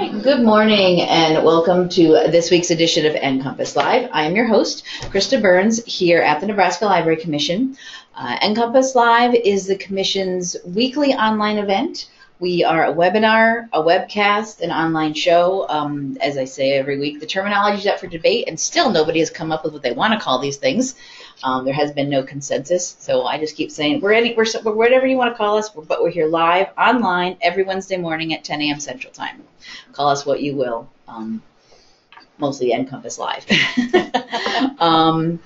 right, good morning and welcome to this week's edition of NCompass Live. I am your host, Christa Burns, here at the Nebraska Library Commission. Uh, NCompass Live is the Commission's weekly online event. We are a webinar, a webcast, an online show. Um, as I say every week, the terminology is up for debate, and still nobody has come up with what they want to call these things. Um, there has been no consensus, so I just keep saying we're any, we're, we're whatever you want to call us, but we're here live online every Wednesday morning at 10 a.m. Central Time. Call us what you will. Um, mostly NCompass Live. um,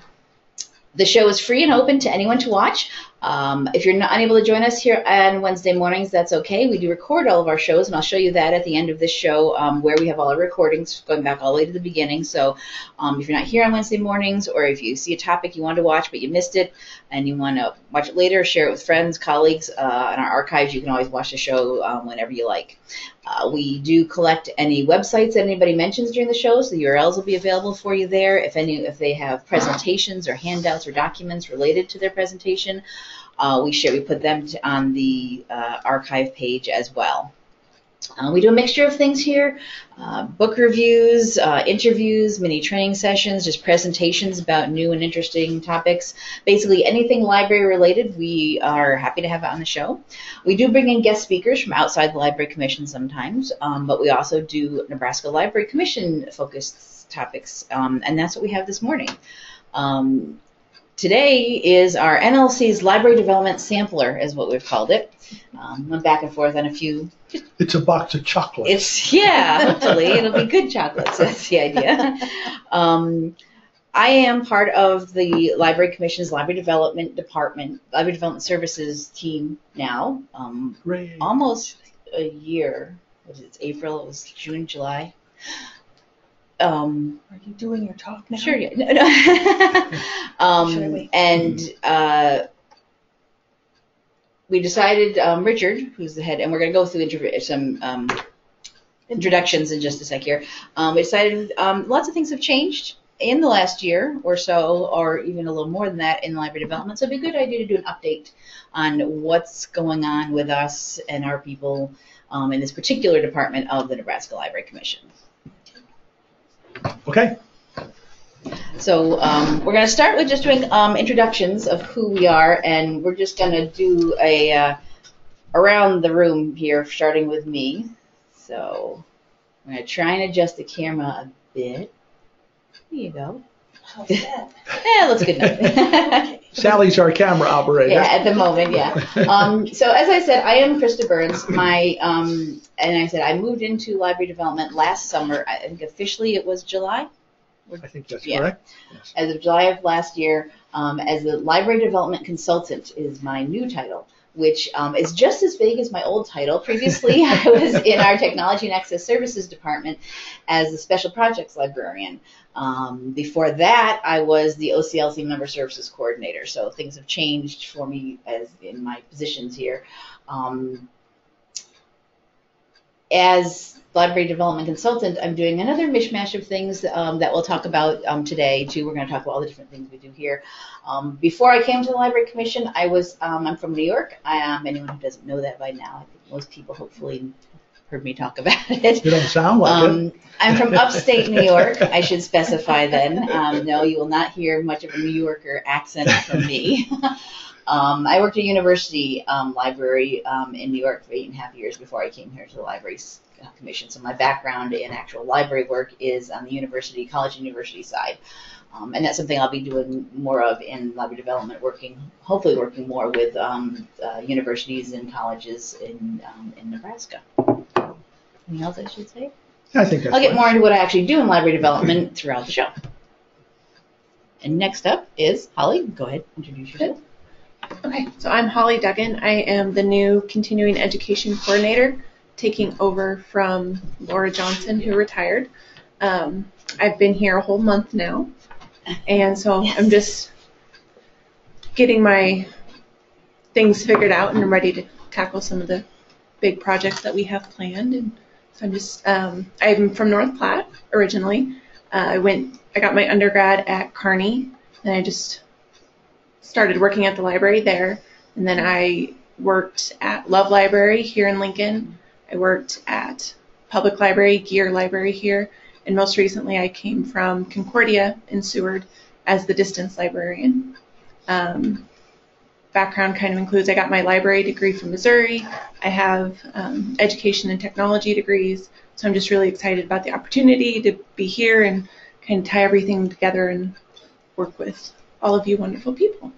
the show is free and open to anyone to watch. Um, if you're not unable to join us here on Wednesday mornings, that's okay. We do record all of our shows, and I'll show you that at the end of this show um, where we have all our recordings going back all the way to the beginning. So um, if you're not here on Wednesday mornings, or if you see a topic you wanted to watch but you missed it and you want to watch it later, share it with friends, colleagues uh, in our archives, you can always watch the show um, whenever you like. Uh, we do collect any websites that anybody mentions during the show, so the URLs will be available for you there. If any, if they have presentations or handouts or documents related to their presentation, uh, we share, we put them on the uh, archive page as well. Uh, we do a mixture of things here, uh, book reviews, uh, interviews, mini training sessions, just presentations about new and interesting topics. Basically anything library related, we are happy to have it on the show. We do bring in guest speakers from outside the Library Commission sometimes, um, but we also do Nebraska Library Commission focused topics, um, and that's what we have this morning. Um, today is our NLC's Library Development Sampler, is what we've called it. Um, went back and forth on a few. It's a box of chocolates. It's yeah, hopefully it'll be good chocolates. That's the idea. Um, I am part of the Library Commission's Library Development Department, Library Development Services team now. Um, almost a year. Was it April? It was June, July. Um, Are you doing your talk now? Sure. Yeah. No, no. um, Should I wait? and uh, we decided, um, Richard, who's the head, and we're going to go through some um, introductions in just a sec here. Um, we decided um, lots of things have changed in the last year or so, or even a little more than that in library development. So it'd be a good idea to do an update on what's going on with us and our people um, in this particular department of the Nebraska Library Commission. Okay. So um, we're going to start with just doing um, introductions of who we are, and we're just going to do a uh, around the room here, starting with me. So I'm going to try and adjust the camera a bit. There you go. How's that? Yeah, looks good enough. Sally's our camera operator. yeah, at the moment, yeah. Um, so as I said, I am Christa Burns. My um, and I said I moved into library development last summer. I think officially it was July. I think that's Yeah. correct. Yes. as of July of last year, um, as the library development consultant is my new title, which um, is just as vague as my old title. Previously, I was in our technology and access services department as a special projects librarian. Um, before that, I was the OCLC member services coordinator. So things have changed for me as in my positions here. Um, as library development consultant, I'm doing another mishmash of things um, that we'll talk about um, today too. We're going to talk about all the different things we do here. Um, before I came to the Library Commission, I was um, I'm from New York. I am anyone who doesn't know that by now. I think most people hopefully heard me talk about it. You don't sound like it. Um, I'm from upstate New York. I should specify then. Um, no, you will not hear much of a New Yorker accent from me. um, I worked at a university um, library um, in New York for eight and a half years before I came here to the Library uh, Commission. So my background in actual library work is on the university, college and university side. Um, and that's something I'll be doing more of in library development, working, hopefully working more with um, uh, universities and colleges in, um, in Nebraska. Anything else I should say? I think that's I'll get fine. more into what I actually do in library development throughout the show. And next up is Holli. Go ahead, introduce yourself. Okay, so I'm Holli Duggan. I am the new continuing education coordinator, taking over from Laura Johnson, who retired. Um, I've been here a whole month now, and so Yes. I'm just getting my things figured out and I'm ready to tackle some of the big projects that we have planned. And so I'm just, um, I'm from North Platte originally. Uh, I went, I got my undergrad at Kearney, and I just started working at the library there. And then I worked at Love Library here in Lincoln. I worked at public library, Gere Library here, and most recently I came from Concordia in Seward as the distance librarian. Um, background kind of includes I got my library degree from Missouri. I have um, education and technology degrees, so I'm just really excited about the opportunity to be here and kind of tie everything together and work with all of you wonderful people.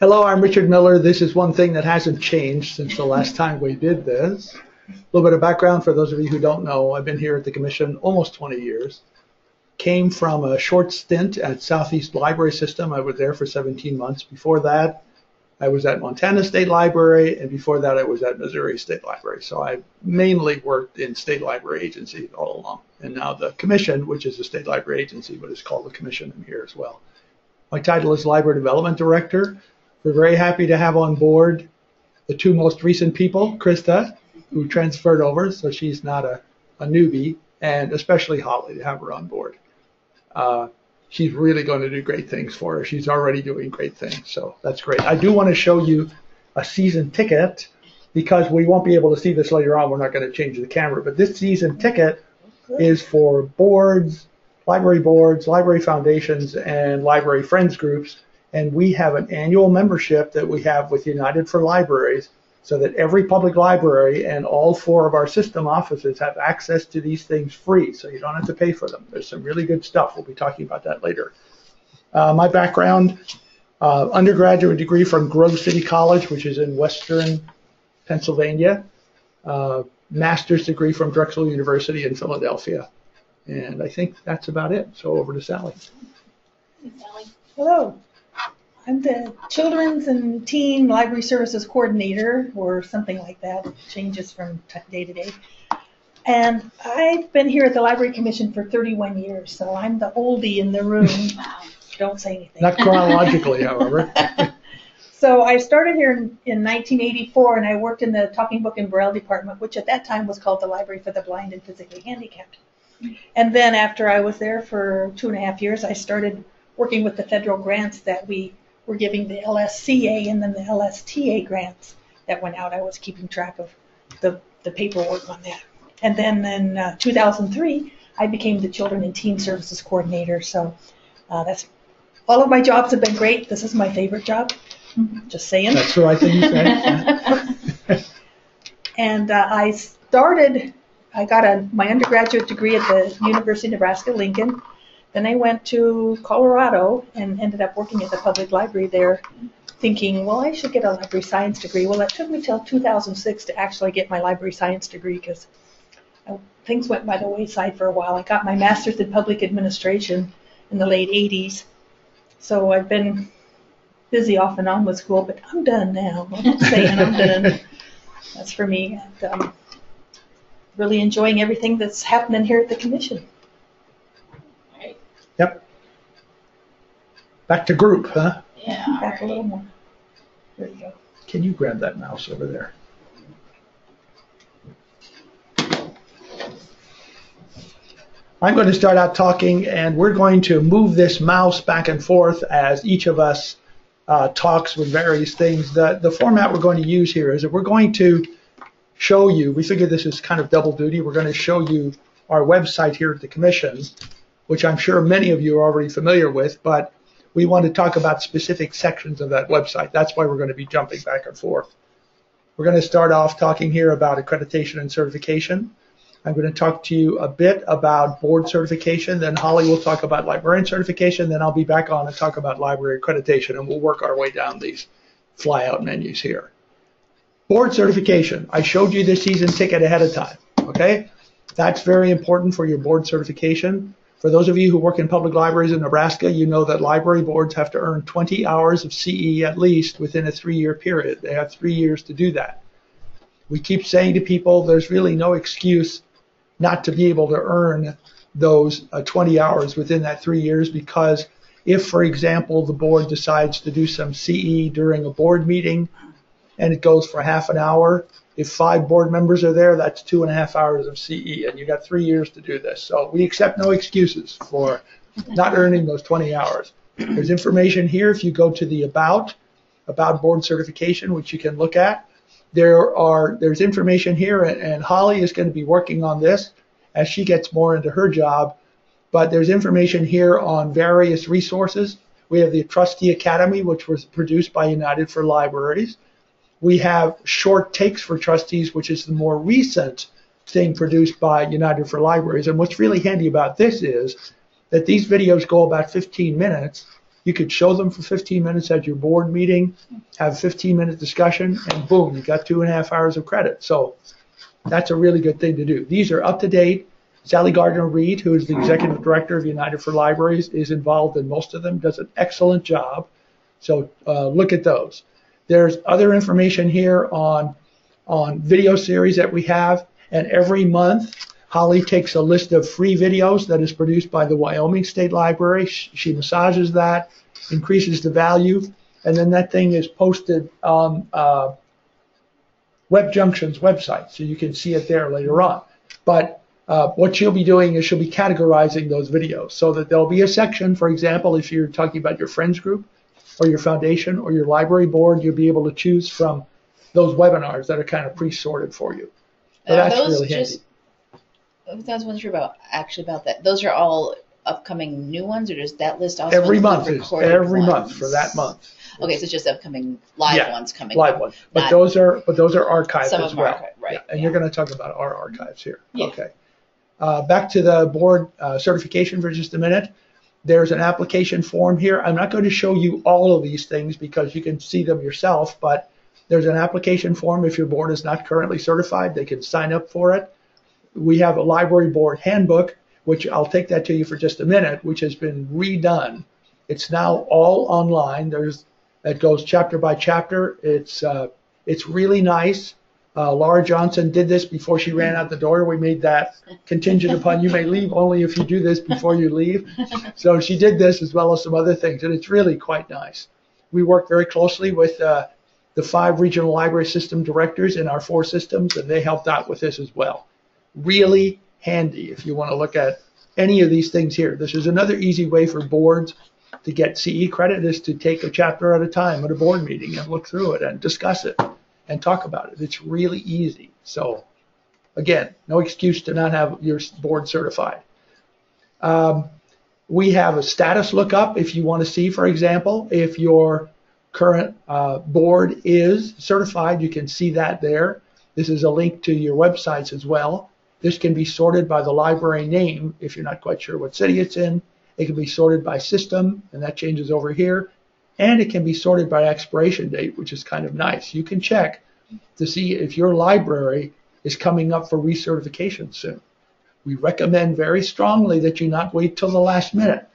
Hello, I'm Richard Miler. This is one thing that hasn't changed since the last time we did this. A little bit of background for those of you who don't know. I've been here at the Commission almost 20 years. Came from a short stint at Southeast Library System. I was there for 17 months. Before that, I was at Montana State Library, and before that, I was at Missouri State Library. So I mainly worked in state library agencies all along. And now the Commission, which is a state library agency, but is called the Commission, I'm here as well. My title is Library Development Director. We're very happy to have on board the two most recent people, Christa, who transferred over, so she's not a, a newbie, and especially Holli to have her on board. Uh, she's really going to do great things for her. She's already doing great things, so that's great. I do want to show you a season ticket because we won't be able to see this later on. We're not going to change the camera, but this season ticket is for boards, library boards, library foundations, and library friends groups and we have an annual membership that we have with United for Libraries so that every public library and all four of our system offices have access to these things free, so you don't have to pay for them. There's some really good stuff. We'll be talking about that later. Uh, my background, uh, undergraduate degree from Grove City College, which is in western Pennsylvania, uh, master's degree from Drexel University in Philadelphia. And I think that's about it. So over to Sally. Hello. I'm the Children's and Teen Library Services Coordinator, or something like that. It changes from t- day to day. And I've been here at the Library Commission for 31 years, so I'm the oldie in the room. Don't say anything. Not chronologically, however. So I started here in, in 1984, and I worked in the Talking Book and Braille department, which at that time was called the Library for the Blind and Physically Handicapped. And then after I was there for two and a half years, I started working with the federal grants that we were giving the LSCA and then the LSTA grants that went out. I was keeping track of the, the paperwork on that. And then in uh, 2003, I became the Children and Teen Services Coordinator. So uh, that's all of my jobs have been great. This is my favorite job. Just saying. That's the right thing to say. and uh, I started. I got a my undergraduate degree at the University of Nebraska Lincoln. Then I went to Colorado and ended up working at the public library there, thinking, well, I should get a library science degree. Well, it took me till 2006 to actually get my library science degree because things went by the wayside for a while. I got my master's in public administration in the late 80s. So I've been busy off and on with school, but I'm done now. I'm saying I'm done. That's for me. And, um, really enjoying everything that's happening here at the commission. Yep. Back to group, huh? Yeah. Back a little more. There you go. Can you grab that mouse over there? I'm going to start out talking, and we're going to move this mouse back and forth as each of us uh, talks with various things. The, the format we're going to use here is that we're going to show you, we figure this is kind of double duty, we're going to show you our website here at the Commission, which I'm sure many of you are already familiar with, but we want to talk about specific sections of that website. That's why we're going to be jumping back and forth. We're going to start off talking here about accreditation and certification. I'm going to talk to you a bit about board certification. Then Holli will talk about librarian certification. Then I'll be back on and talk about library accreditation, and we'll work our way down these flyout menus here. Board certification. I showed you the season ticket ahead of time. Okay, that's very important for your board certification. For those of you who work in public libraries in Nebraska, you know that library boards have to earn 20 hours of CE at least within a three-year period. They have three years to do that. We keep saying to people there's really no excuse not to be able to earn those uh, 20 hours within that three years because if, for example, the board decides to do some CE during a board meeting and it goes for half an hour, if five board members are there, that's two and a half hours of CE, and you've got three years to do this. So we accept no excuses for not earning those 20 hours. There's information here if you go to the About, About Board Certification, which you can look at there are there's information here, and, and Holli is going to be working on this as she gets more into her job. But there's information here on various resources. We have the Trustee Academy, which was produced by United for Libraries. We have Short Takes for Trustees, which is the more recent thing produced by United for Libraries. And what's really handy about this is that these videos go about 15 minutes. You could show them for 15 minutes at your board meeting, have a 15 minute discussion, and boom, you got two and a half hours of credit. So that's a really good thing to do. These are up to date. Sally Gardner Reed, who is the executive director of United for Libraries, is involved in most of them, does an excellent job. So uh, look at those. There's other information here on on video series that we have, and every month Holli takes a list of free videos that is produced by the Wyoming State Library. She massages that, increases the value, and then that thing is posted on uh, WebJunction's website, so you can see it there later on. But uh, what she'll be doing is she'll be categorizing those videos so that there'll be a section, for example, if you're talking about your friends group or your foundation or your library board, you'll be able to choose from those webinars that are kind of pre-sorted for you. So Are that's those really handy. just? That's one sure about actually about that. Those are all upcoming new ones, or does that list also Every month is every ones? month for that month. Okay, so it's just upcoming live Yeah, ones coming. Live ones, But those are but those are archived as well. archived, right, Yeah, And yeah. you're going to talk about our archives here. Okay. Uh, back to the board uh, certification for just a minute. There's an application form here. I'm not going to show you all of these things because you can see them yourself, but there's an application form. If your board is not currently certified, they can sign up for it. We have a library board handbook, which I'll take that to you for just a minute, which has been redone. It's now all online. There's it goes chapter by chapter. It's uh, it's really nice. Uh, Laura Johnson did this before she ran out the door. We made that contingent upon you may leave only if you do this before you leave. So she did this as well as some other things, and it's really quite nice. We work very closely with uh, the five regional library system directors in our four systems, and they helped out with this as well. Really handy if you want to look at any of these things here. This is another easy way for boards to get CE credit is to take a chapter at a time at a board meeting and look through it and discuss it and talk about it. It's really easy. So again, no excuse to not have your board certified. Um, we have a status lookup if you want to see, for example, if your current uh, board is certified, you can see that there. This is a link to your websites as well. This can be sorted by the library name if you're not quite sure what city it's in. It can be sorted by system, and that changes over here. And it can be sorted by expiration date, which is kind of nice. You can check to see if your library is coming up for recertification soon. We recommend very strongly that you not wait till the last minute.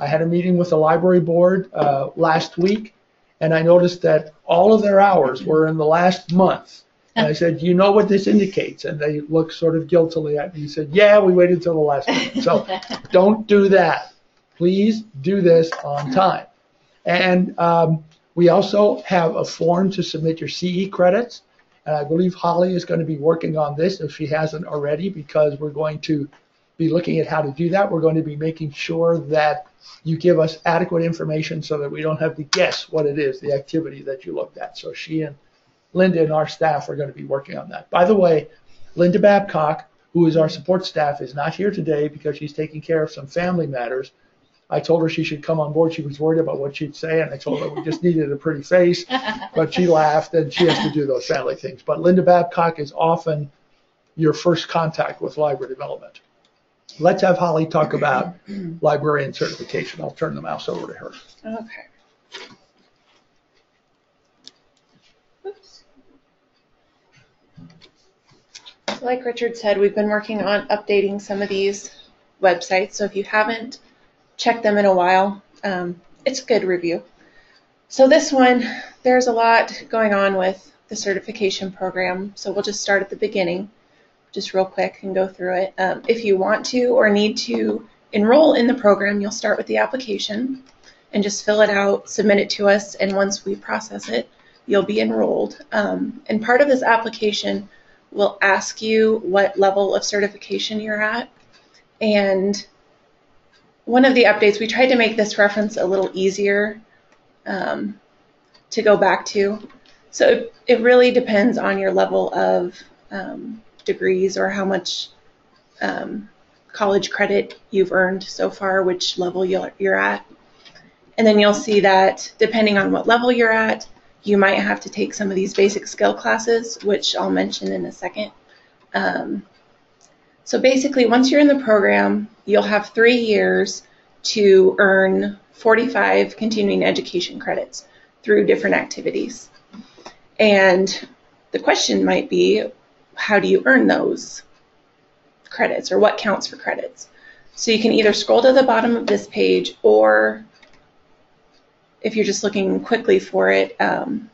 I had a meeting with the library board uh, last week, and I noticed that all of their hours were in the last month. And I said, "You know what this indicates?" And they looked sort of guiltily at me. He said, "Yeah, we waited till the last minute." So don't do that. Please do this on time. And um, we also have a form to submit your CE credits. And I believe Holli is going to be working on this if she hasn't already, because we're going to be looking at how to do that. We're going to be making sure that you give us adequate information so that we don't have to guess what it is, the activity that you looked at. So she and Linda and our staff are going to be working on that. By the way, Linda Babcock, who is our support staff, is not here today because she's taking care of some family matters. I told her she should come on board. She was worried about what she'd say, and I told her we just needed a pretty face. But she laughed, and she has to do those family things. But Linda Babcock is often your first contact with library development. Let's have Holli talk about librarian certification. I'll turn the mouse over to her. Okay. Oops. So Like Richard said, we've been working on updating some of these websites. So if you haven't checked them in a while, um, it's a good review. So this one, there's a lot going on with the certification program. So we'll just start at the beginning, just real quick and go through it. Um, if you want to or need to enroll in the program, you'll start with the application and just fill it out, submit it to us, and once we process it, you'll be enrolled. Um, and part of this application will ask you what level of certification you're at. And one of the updates, we tried to make this reference a little easier um, to go back to. So it, it really depends on your level of um, degrees or how much um, college credit you've earned so far, which level you're, at. And then you'll see that depending on what level you're at, you might have to take some of these basic skill classes, which I'll mention in a second. Um, so basically, once you're in the program, you'll have three years to earn 45 continuing education credits through different activities. And the question might be, how do you earn those credits or what counts for credits? So you can either scroll to the bottom of this page or if you're just looking quickly for it, um,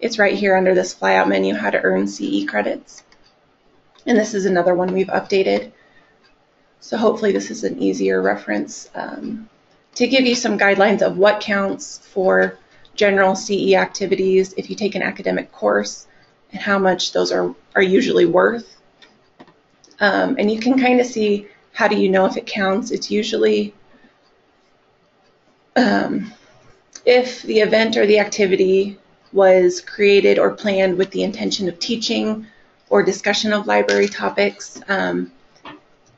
it's right here under this flyout menu, how to earn CE credits. And this is another one we've updated. So hopefully this is an easier reference um, to give you some guidelines of what counts for general CE activities if you take an academic course and how much those are, are usually worth. Um, and you can kind of see how do you know if it counts. It's usually um, if the event or the activity was created or planned with the intention of teaching or discussion of library topics um,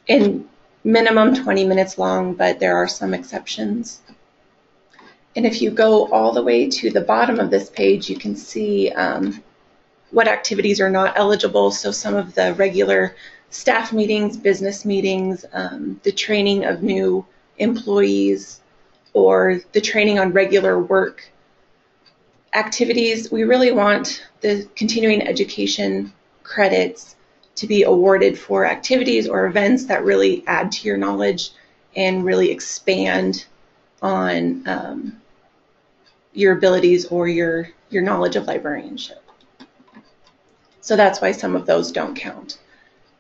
in minimum 20 minutes long, but there are some exceptions. And if you go all the way to the bottom of this page, you can see um, what activities are not eligible. So some of the regular staff meetings, business meetings, um, the training of new employees, or the training on regular work activities, we really want the continuing education credits to be awarded for activities or events that really add to your knowledge and really expand on um, your abilities or your, your knowledge of librarianship. So that's why some of those don't count.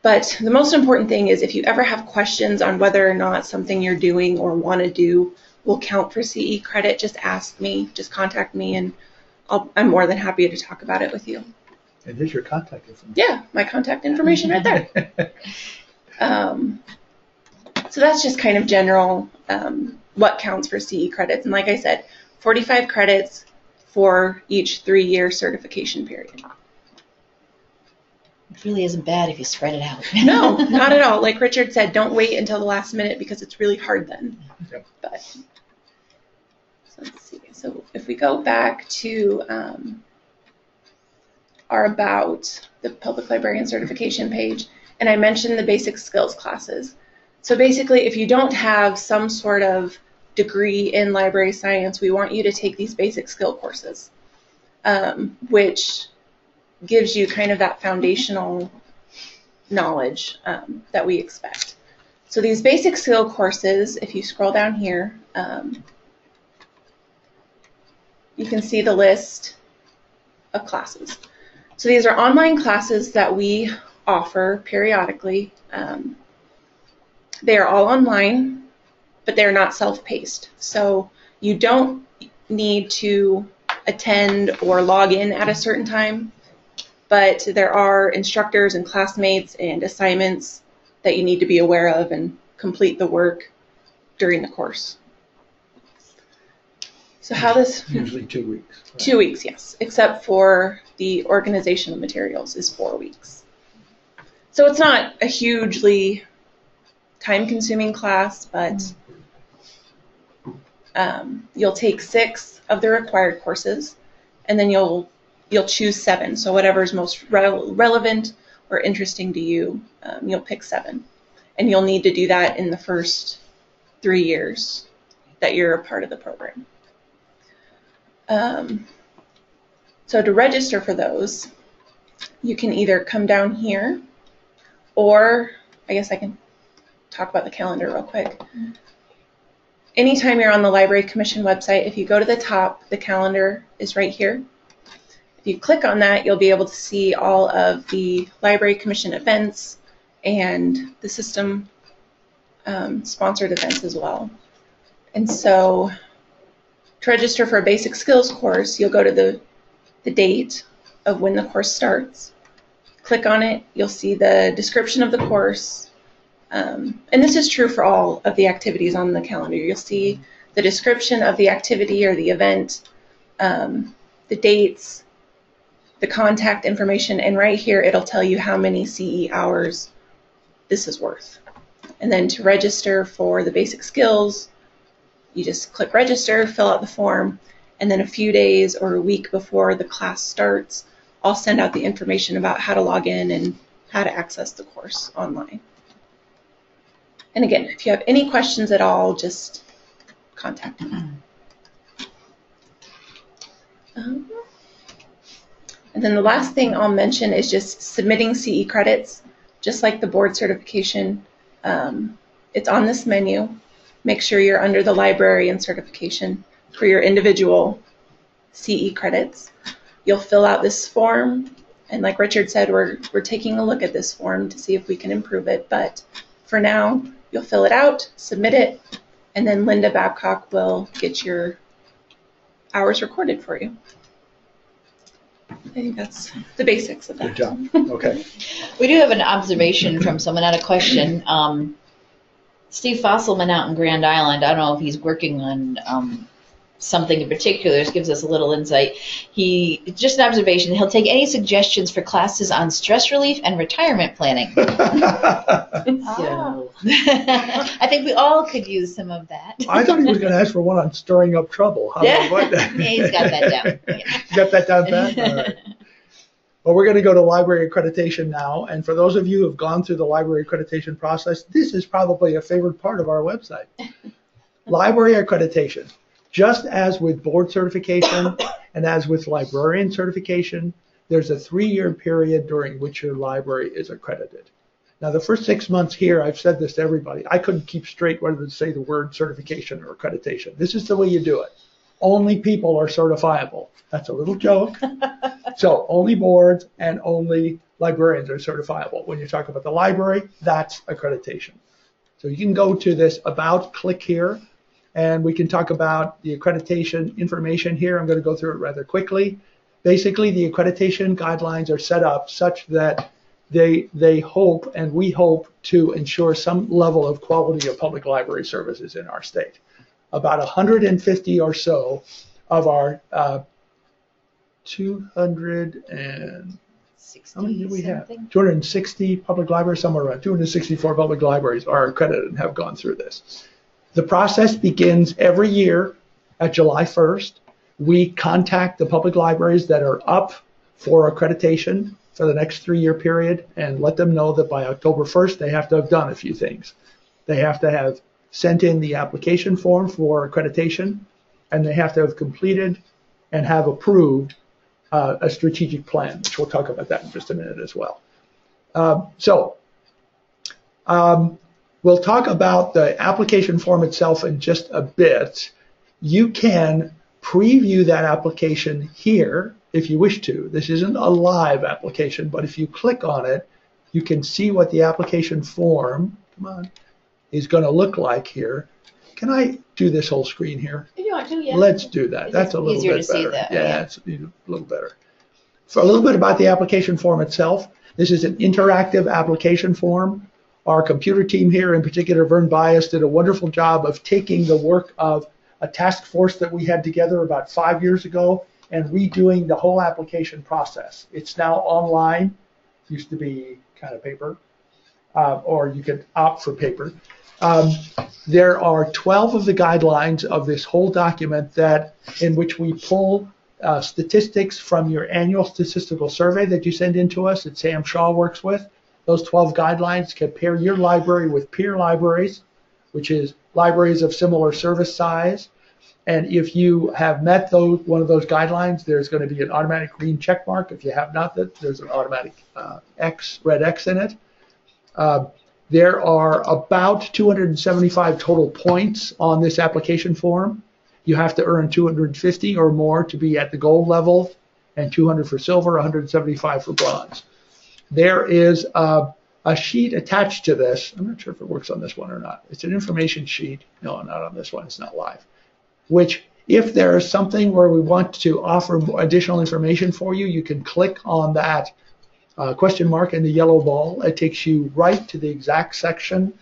But the most important thing is if you ever have questions on whether or not something you're doing or want to do will count for CE credit, just ask me, just contact me, and i am more than happy to talk about it with you. And here's your contact information. Yeah, my contact information right there. um, so that's just kind of general um, what counts for CE credits. And like I said, 45 credits for each three-year certification period. It really isn't bad if you spread it out. no, not at all. Like Richard said, don't wait until the last minute because it's really hard then. Yep. But so let's see. So if we go back to um, our about the public librarian certification page, and I mentioned the basic skills classes. So basically, if you don't have some sort of degree in library science, we want you to take these basic skill courses, um, which gives you kind of that foundational knowledge um, that we expect. So these basic skill courses, if you scroll down here, um, you can see the list of classes. So these are online classes that we offer periodically. Um, they are all online, but they're not self-paced. So you don't need to attend or log in at a certain time, but there are instructors and classmates and assignments that you need to be aware of and complete the work during the course. So how this Usually two weeks. right? two weeks, yes, except for the organizational materials is four weeks. So it's not a hugely time-consuming class, but um, you'll take six of the required courses, and then you'll you'll choose seven. So whatever is most re- relevant or interesting to you, um, you'll pick seven, and you'll need to do that in the first three years that you're a part of the program. Um, so to register for those, you can either come down here, or I guess I can talk about the calendar real quick. Anytime you're on the Library Commission website, if you go to the top, the calendar is right here. If you click on that, you'll be able to see all of the Library Commission events and the system um, sponsored events as well. And so to register for a basic skills course, you'll go to the, the date of when the course starts. Click on it, you'll see the description of the course. Um, and this is true for all of the activities on the calendar. You'll see the description of the activity or the event, um, the dates, the contact information, and right here it'll tell you how many CE hours this is worth. And then to register for the basic skills, you just click register, fill out the form, and then a few days or a week before the class starts, I'll send out the information about how to log in and how to access the course online. And again, if you have any questions at all, just contact me. Um, and then the last thing I'll mention is just submitting CE credits, just like the board certification. Um, it's on this menu. Make sure you're under the librarian certification for your individual CE credits. You'll fill out this form, and like Richard said, we're, we're taking a look at this form to see if we can improve it, but for now, you'll fill it out, submit it, and then Linda Babcock will get your hours recorded for you. I think that's the basics of that. Good job. Okay. We do have an observation from someone, not a question. Um, Steve Fosselman out in Grand Island, I don't know if he's working on um, something in particular, this gives us a little insight. He, just an observation, he'll take any suggestions for classes on stress relief and retirement planning. So, I think we all could use some of that. I thought he was going to ask for one on stirring up trouble. How Yeah, about yeah, he's got that down. Yeah. You got that down pat? All right. Well, we're going to go to library accreditation now. And for those of you who have gone through the library accreditation process, this is probably a favorite part of our website. library accreditation. Just as with board certification and as with librarian certification, there's a three-year period during which your library is accredited. Now, the first six months here, I've said this to everybody. I couldn't keep straight whether to say the word certification or accreditation. This is the way you do it. Only people are certifiable. That's a little joke. So only boards and only librarians are certifiable. When you talk about the library, that's accreditation. So you can go to this about click here and we can talk about the accreditation information here. I'm going to go through it rather quickly. Basically, the accreditation guidelines are set up such that they they hope and we hope to ensure some level of quality of public library services in our state. About 150 or so of our uh, 200 and how many do we have? 260 public libraries, somewhere around 264 public libraries are accredited and have gone through this. The process begins every year at July 1st. We contact the public libraries that are up for accreditation for the next three-year period and let them know that by October 1st they have to have done a few things. They have to have sent in the application form for accreditation and they have to have completed and have approved uh, a strategic plan, which we'll talk about that in just a minute as well. Um, so um, we'll talk about the application form itself in just a bit. You can preview that application here if you wish to. This isn't a live application, but if you click on it, you can see what the application form, come on, is going to look like here. Can I do this whole screen here? You want to, yeah. Let's do that. It's That's a little bit better. that, yeah, yeah. it's a little better. For a little bit about the application form itself, this is an interactive application form. Our computer team here, in particular, Vern Buis, did a wonderful job of taking the work of a task force that we had together about five years ago and redoing the whole application process. It's now online. Used to be kind of paper, uh, or you could opt for paper. Um, there are 12 of the guidelines of this whole document that in which we pull uh, statistics from your annual statistical survey that you send in to us that Sam Shaw works with. Those 12 guidelines compare your library with peer libraries, which is libraries of similar service size. And if you have met those one of those guidelines, there's going to be an automatic green check mark. If you have not, there's an automatic uh, X, red X in it. Uh, there are about 275 total points on this application form. You have to earn 250 or more to be at the gold level, and 200 for silver, 175 for bronze. There is a, a sheet attached to this. I'm not sure if it works on this one or not. It's an information sheet. No, not on this one. It's not live. Which, if there is something where we want to offer additional information for you, you can click on that uh, question mark and the yellow ball. It takes you right to the exact section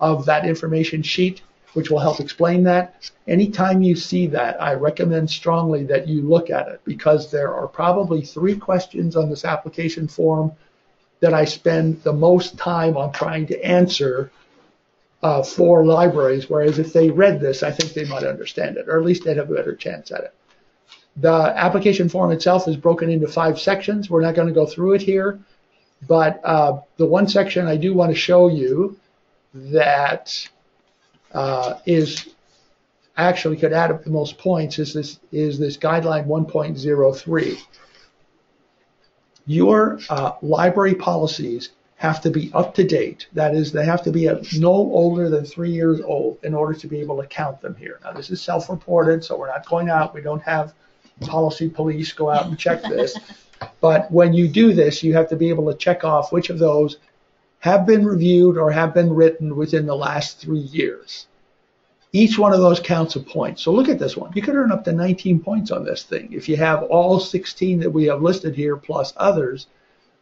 of that information sheet which will help explain that. Anytime you see that, I recommend strongly that you look at it because there are probably three questions on this application form that I spend the most time on trying to answer uh, for libraries, whereas if they read this, I think they might understand it, or at least they'd have a better chance at it. The application form itself is broken into five sections. We're not going to go through it here, but uh, the one section I do want to show you that uh, is actually could add up the most points is this is this guideline 1.03. Your uh, library policies have to be up to date. That is, they have to be no older than three years old in order to be able to count them here. Now, this is self-reported, so we're not going out. We don't have policy police go out and check this. but when you do this, you have to be able to check off which of those have been reviewed or have been written within the last three years. Each one of those counts a point. So look at this one. You could earn up to 19 points on this thing if you have all 16 that we have listed here plus others.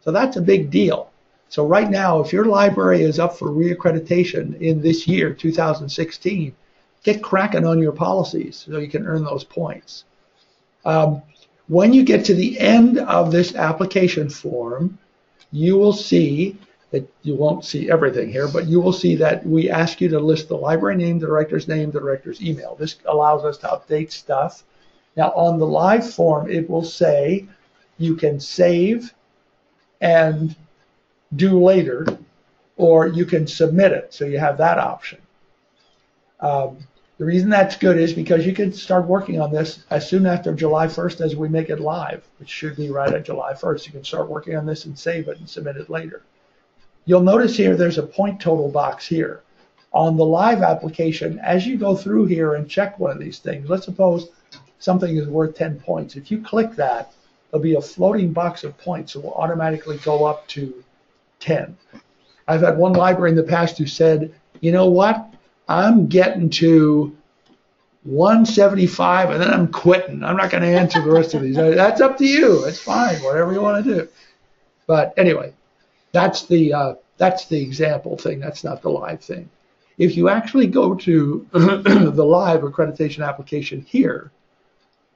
So that's a big deal. So right now, if your library is up for reaccreditation in this year, 2016, get cracking on your policies so you can earn those points. Um, when you get to the end of this application form, you will see that you won't see everything here, but you will see that we ask you to list the library name, the director's name, the director's email. This allows us to update stuff. Now on the live form, it will say you can save and do later, or you can submit it. So you have that option. Um, the reason that's good is because you can start working on this as soon after July 1st as we make it live, which should be right at July 1st. You can start working on this and save it and submit it later. You'll notice here there's a point total box here. On the live application, as you go through here and check one of these things, let's suppose something is worth 10 points. If you click that, there'll be a floating box of points that will automatically go up to 10. I've had one library in the past who said, you know what, I'm getting to 175 and then I'm quitting. I'm not going to answer the rest of these. That's up to you. It's fine, whatever you want to do. But anyway, that's the uh, that's the example thing. That's not the live thing. If you actually go to the live accreditation application here,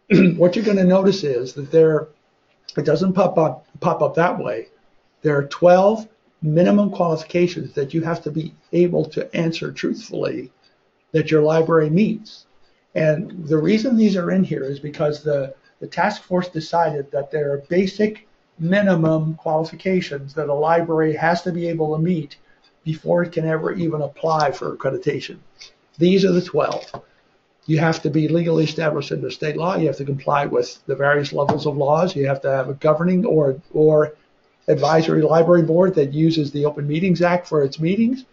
what you're going to notice is that there it doesn't pop up pop up that way. There are 12 minimum qualifications that you have to be able to answer truthfully that your library meets. And the reason these are in here is because the, the task force decided that there are basic minimum qualifications that a library has to be able to meet before it can ever even apply for accreditation. These are the 12. You have to be legally established under state law. You have to comply with the various levels of laws. You have to have a governing or, or advisory library board that uses the Open Meetings Act for its meetings.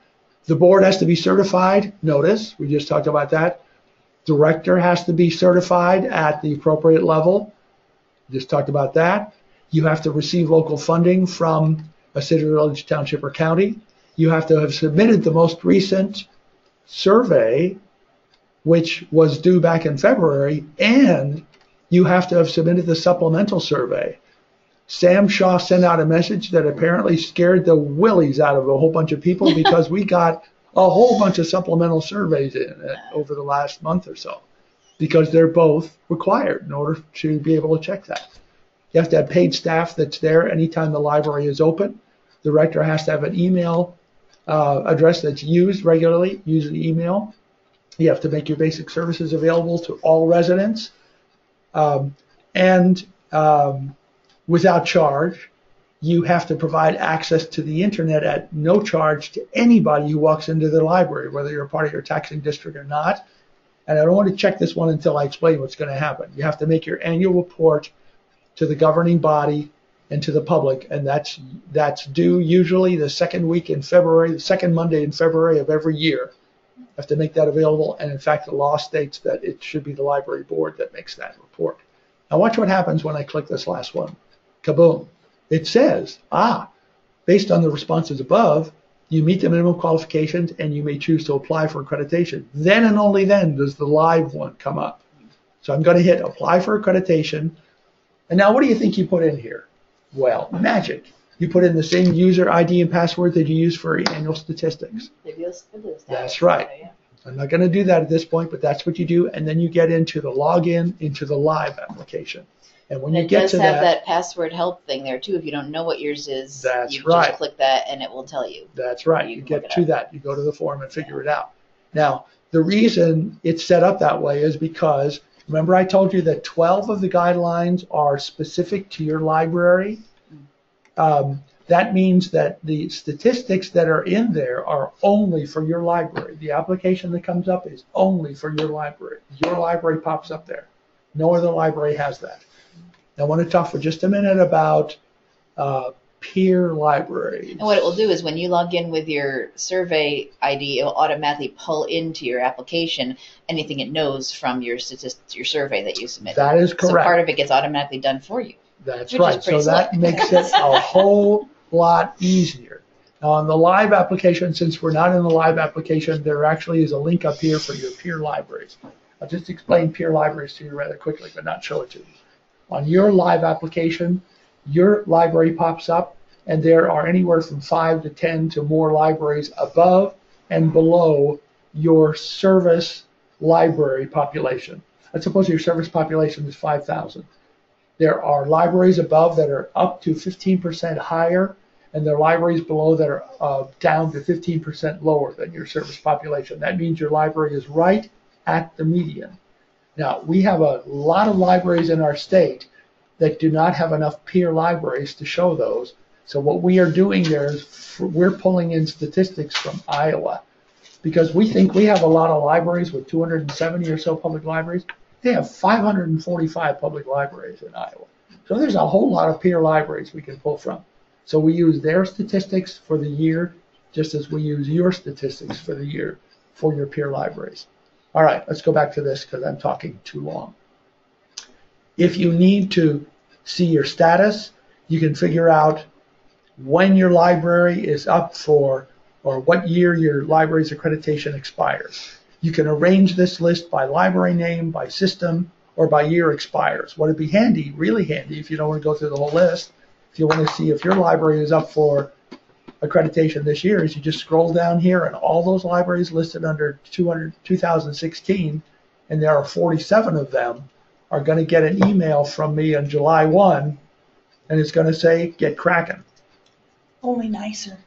The board has to be certified. Notice, we just talked about that. Director has to be certified at the appropriate level. Just talked about that. You have to receive local funding from a city, village, township, or county. You have to have submitted the most recent survey, which was due back in February, and you have to have submitted the supplemental survey. Sam Shaw sent out a message that apparently scared the willies out of a whole bunch of people because we got a whole bunch of supplemental surveys in over the last month or so because they're both required in order to be able to check that. You have to have paid staff that's there anytime the library is open. The director has to have an email uh, address that's used regularly, use the email. You have to make your basic services available to all residents. Um, and um, without charge. You have to provide access to the internet at no charge to anybody who walks into the library, whether you're a part of your taxing district or not. And I don't want to check this one until I explain what's going to happen. You have to make your annual report to the governing body and to the public, and that's that's due usually the second week in February, the second Monday in February of every year. You have to make that available, and in fact, the law states that it should be the library board that makes that report. Now, watch what happens when I click this last one kaboom. It says, ah, based on the responses above, you meet the minimum qualifications and you may choose to apply for accreditation. Then and only then does the live one come up. So I'm going to hit apply for accreditation. And now what do you think you put in here? Well, magic. You put in the same user ID and password that you use for annual statistics. That's right. I'm not going to do that at this point, but that's what you do. And then you get into the login into the live application. And when And you it get does have that, that password help thing there too. If you don't know what yours is, That's you right. just click that and it will tell you. that's right. you You get to up. that. You go to the form and figure it out. Now, the reason it's set up that way is because remember I told you that 12 of the guidelines are specific to your library. Um, that means that the statistics that are in there are only for your library. The application that comes up is only for your library. Your library pops up there. No other library has that. I want to talk for just a minute about uh, peer libraries. And what it will do is when you log in with your survey ID, it will automatically pull into your application anything it knows from your statist- your survey that you submitted. That is correct. So part of it gets automatically done for you. That's right. So that makes it a whole lot easier. Now on the live application, since we're not in the live application, there actually is a link up here for your peer libraries. I'll just explain peer libraries to you rather quickly, but not show it to you. On your live application, your library pops up, and there are anywhere from five to ten to more libraries above and below your service library population. Let's suppose your service population is 5,000. There are libraries above that are up to 15% higher, and there are libraries below that are uh, down to 15% lower than your service population. That means your library is right at the median. Now, we have a lot of libraries in our state that do not have enough peer libraries to show those. So what we are doing there is we're pulling in statistics from Iowa because we think we have a lot of libraries with 270 or so public libraries. They have 545 public libraries in Iowa. So there's a whole lot of peer libraries we can pull from. So we use their statistics for the year just as we use your statistics for the year for your peer libraries. All right, let's go back to this because I'm talking too long. If you need to see your status, you can figure out when your library is up for or what year your library's accreditation expires. You can arrange this list by library name, by system, or by year expires. What would be handy, really handy, if you don't want to go through the whole list, if you want to see if your library is up for accreditation this year, is you just scroll down here and all those libraries listed under 200, 2016, and there are 47 of them, are going to get an email from me on July 1, and it's going to say, get cracking. Only nicer.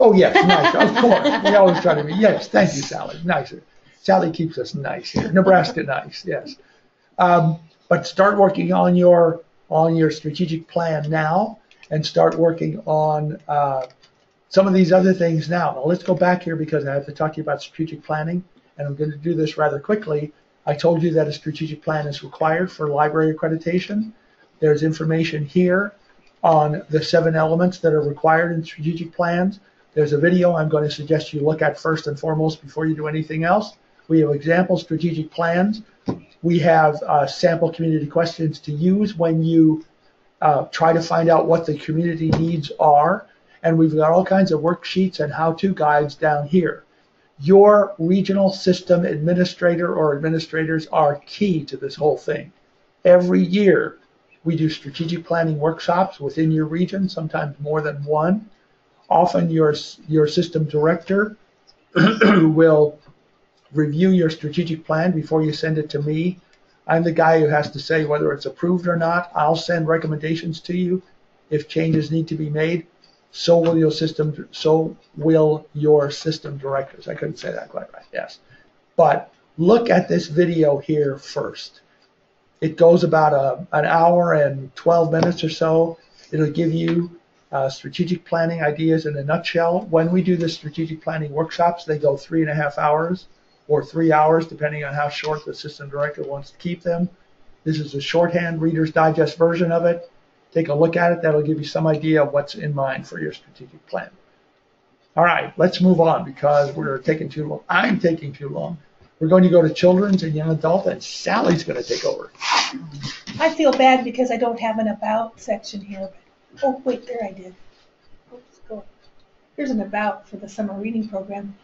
Oh, yes, nice, of course. We always try to be, yes, thank you, Sally, nicer. Sally keeps us nice here. Nebraska nice, yes. Um, but start working on your on your strategic plan now, and start working on uh, some of these other things now. Let's go back here because I have to talk to you about strategic planning, and I'm going to do this rather quickly. I told you that a strategic plan is required for library accreditation. There's information here on the seven elements that are required in strategic plans. There's a video I'm going to suggest you look at first and foremost before you do anything else. We have example strategic plans. We have uh, sample community questions to use when you uh, try to find out what the community needs are. And we've got all kinds of worksheets and how-to guides down here. Your regional system administrator or administrators are key to this whole thing. Every year, we do strategic planning workshops within your region, sometimes more than one. Often your, your system director will review your strategic plan before you send it to me. I'm the guy who has to say whether it's approved or not. I'll send recommendations to you if changes need to be made. So will your system. So will your system directors. I couldn't say that quite right. Yes, but look at this video here first. It goes about a, an hour and 12 minutes or so. It'll give you uh, strategic planning ideas in a nutshell. When we do the strategic planning workshops, they go three and a half hours or three hours, depending on how short the system director wants to keep them. This is a shorthand Reader's Digest version of it. Take a look at it. That'll give you some idea of what's in mind for your strategic plan. All right, let's move on because we're taking too long. I'm taking too long. We're going to go to children's and young adult, and Sally's going to take over. I feel bad because I don't have an about section here. But, oh, wait, there I did. Oops, go. Here's an about for the summer reading program.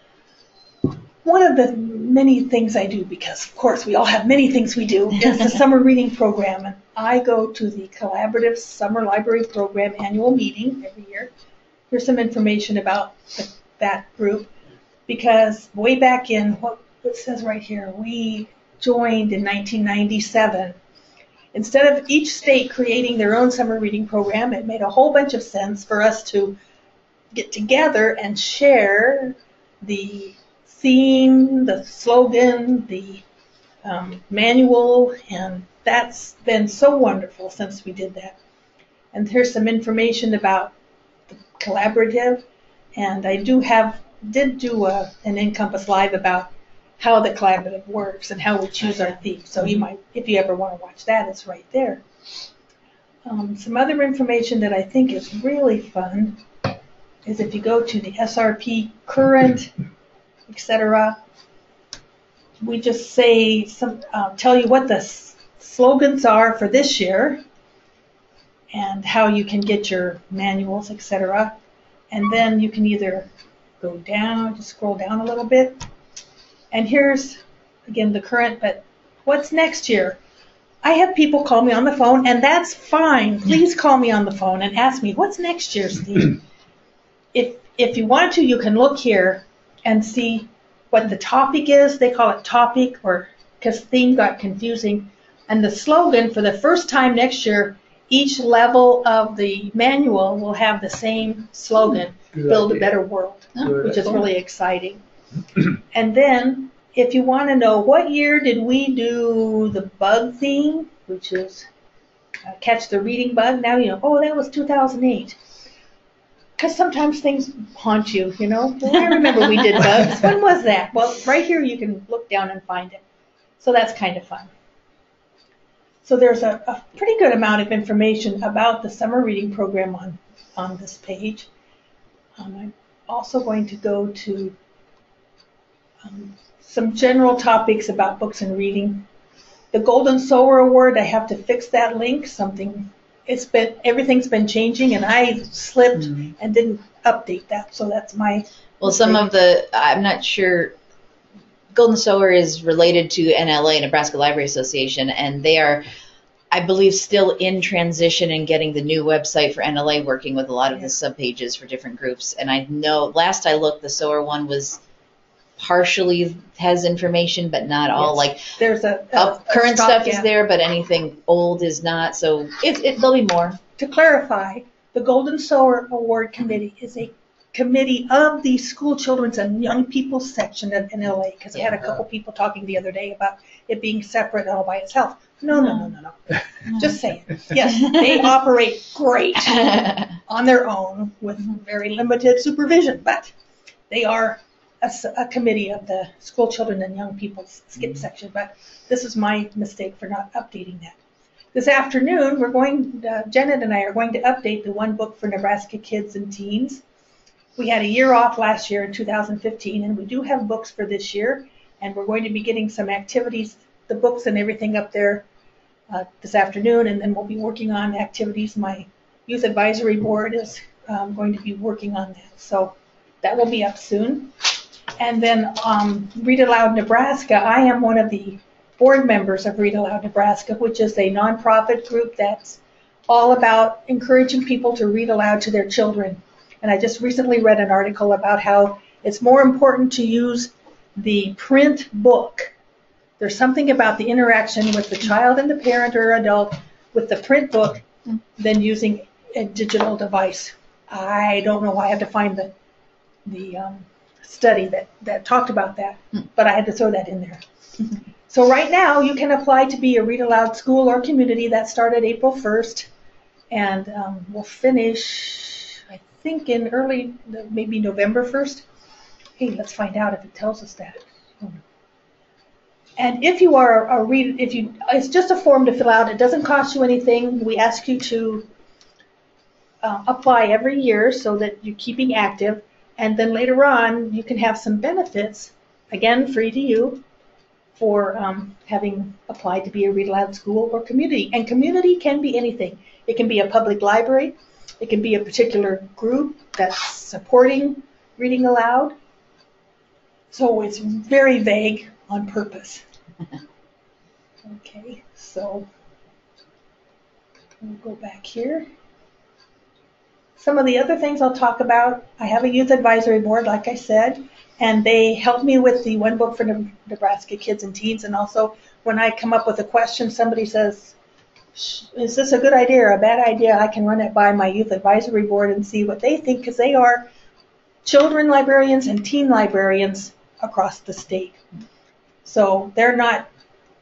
One of the many things I do, because of course we all have many things we do, is the summer reading program. And I go to the Collaborative Summer Library Program annual meeting every year. Here's some information about the, that group, because way back in what it says right here, we joined in 1997. Instead of each state creating their own summer reading program, it made a whole bunch of sense for us to get together and share the theme, the slogan, the um, manual, and that's been so wonderful since we did that. And here's some information about the collaborative, and I do have did do a, an NCompass Live about how the collaborative works and how we choose our theme. So you might, if you ever want to watch that, it's right there. Um, some other information that I think is really fun is if you go to the SRP current, etc. We just say some, uh, tell you what the slogans are for this year, and how you can get your manuals, etc. And then you can either go down, just scroll down a little bit. And here's again the current, but what's next year? I have people call me on the phone, and that's fine. Please call me on the phone and ask me what's next year's theme. if if you want to, you can look here and see what the topic is. They call it topic, or because theme got confusing. And the slogan for the first time next year, each level of the manual will have the same slogan: Good "Build a better world." Good which is really exciting. and then, if you want to know what year did we do the bug theme, which is uh, catch the reading bug, now you know, oh, that was 2008. Because sometimes things haunt you, you know. Well, I remember we did bugs. When was that? Well, right here you can look down and find it. So that's kind of fun. So there's a, a pretty good amount of information about the summer reading program on, on this page. Um, I'm also going to go to um, some general topics about books and reading. The Golden Sower Award, I have to fix that link. Something, it's been everything's been changing, and I slipped and didn't update that. So that's my Well, some of the, I'm not sure, Golden Sower is related to NLA, Nebraska Library Association, and they are, I believe, still in transition and getting the new website for NLA working with a lot of the subpages for different groups. And I know, last I looked, the Sower one was partially has information, but not all. Yes. Like, there's a, a- a current stuff is there, but anything old is not. So it, it, there'll be more. To clarify, the Golden Sower Award Committee is a committee of the School Children's and Young People's section of NLA, because I had a couple people talking the other day about it being separate all by itself. No, no, no, no, no. Just saying. Yes, they operate great on their own with very limited supervision, but they are a committee of the School Children and Young People's SCYP section, but this is my mistake for not updating that. This afternoon, we're going, uh, Janet and I are going to update the one book for Nebraska kids and teens. We had a year off last year in 2015, and we do have books for this year, and we're going to be getting some activities, the books and everything up there uh, this afternoon, and then we'll be working on activities. My youth advisory board is um, going to be working on that, so that will be up soon. And then um, Read Aloud Nebraska, I am one of the board members of Read Aloud Nebraska, which is a nonprofit group that's all about encouraging people to read aloud to their children. And I just recently read an article about how it's more important to use the print book. There's something about the interaction with the child and the parent or adult with the print book than using a digital device. I don't know why I have to find the the um, study that, that talked about that, but I had to throw that in there. So right now, you can apply to be a Read Aloud school or community. That started April 1st, and um, will finish, think, in early, maybe November 1st. Hey, let's find out if it tells us that. And if you are a read, if you, it's just a form to fill out. It doesn't cost you anything. We ask you to uh, apply every year so that you're keeping active. And then later on, you can have some benefits, again, free to you, for um, having applied to be a Read Aloud school or community. And community can be anything. It can be a public library. It can be a particular group that's supporting reading aloud. So it's very vague on purpose. Okay, so we'll go back here. Some of the other things I'll talk about, I have a youth advisory board, like I said. And they help me with the one book for Nebraska kids and teens. And also, when I come up with a question, somebody says, "Sh- is this a good idea or a bad idea? I can run it by my youth advisory board and see what they think because they are children librarians and teen librarians across the state. So they're not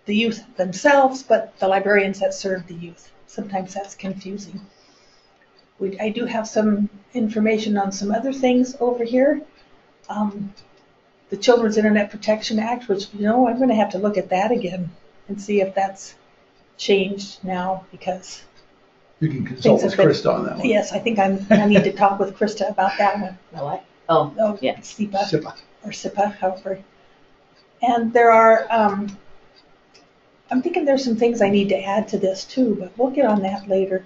the youth themselves, but the librarians that serve the youth. Sometimes that's confusing. We, I do have some information on some other things over here. Um, the Children's Internet Protection Act, which, you know, I'm going to have to look at that again and see if that's changed now because, You can consult Things with have been- Christa on that one. yes, I think I'm, I need to talk with Christa about that one. The what? Oh, Oh, Yeah. CIPA. CIPA. or CIPA, however. And there are, um, I'm thinking there's some things I need to add to this too, but we'll get on that later.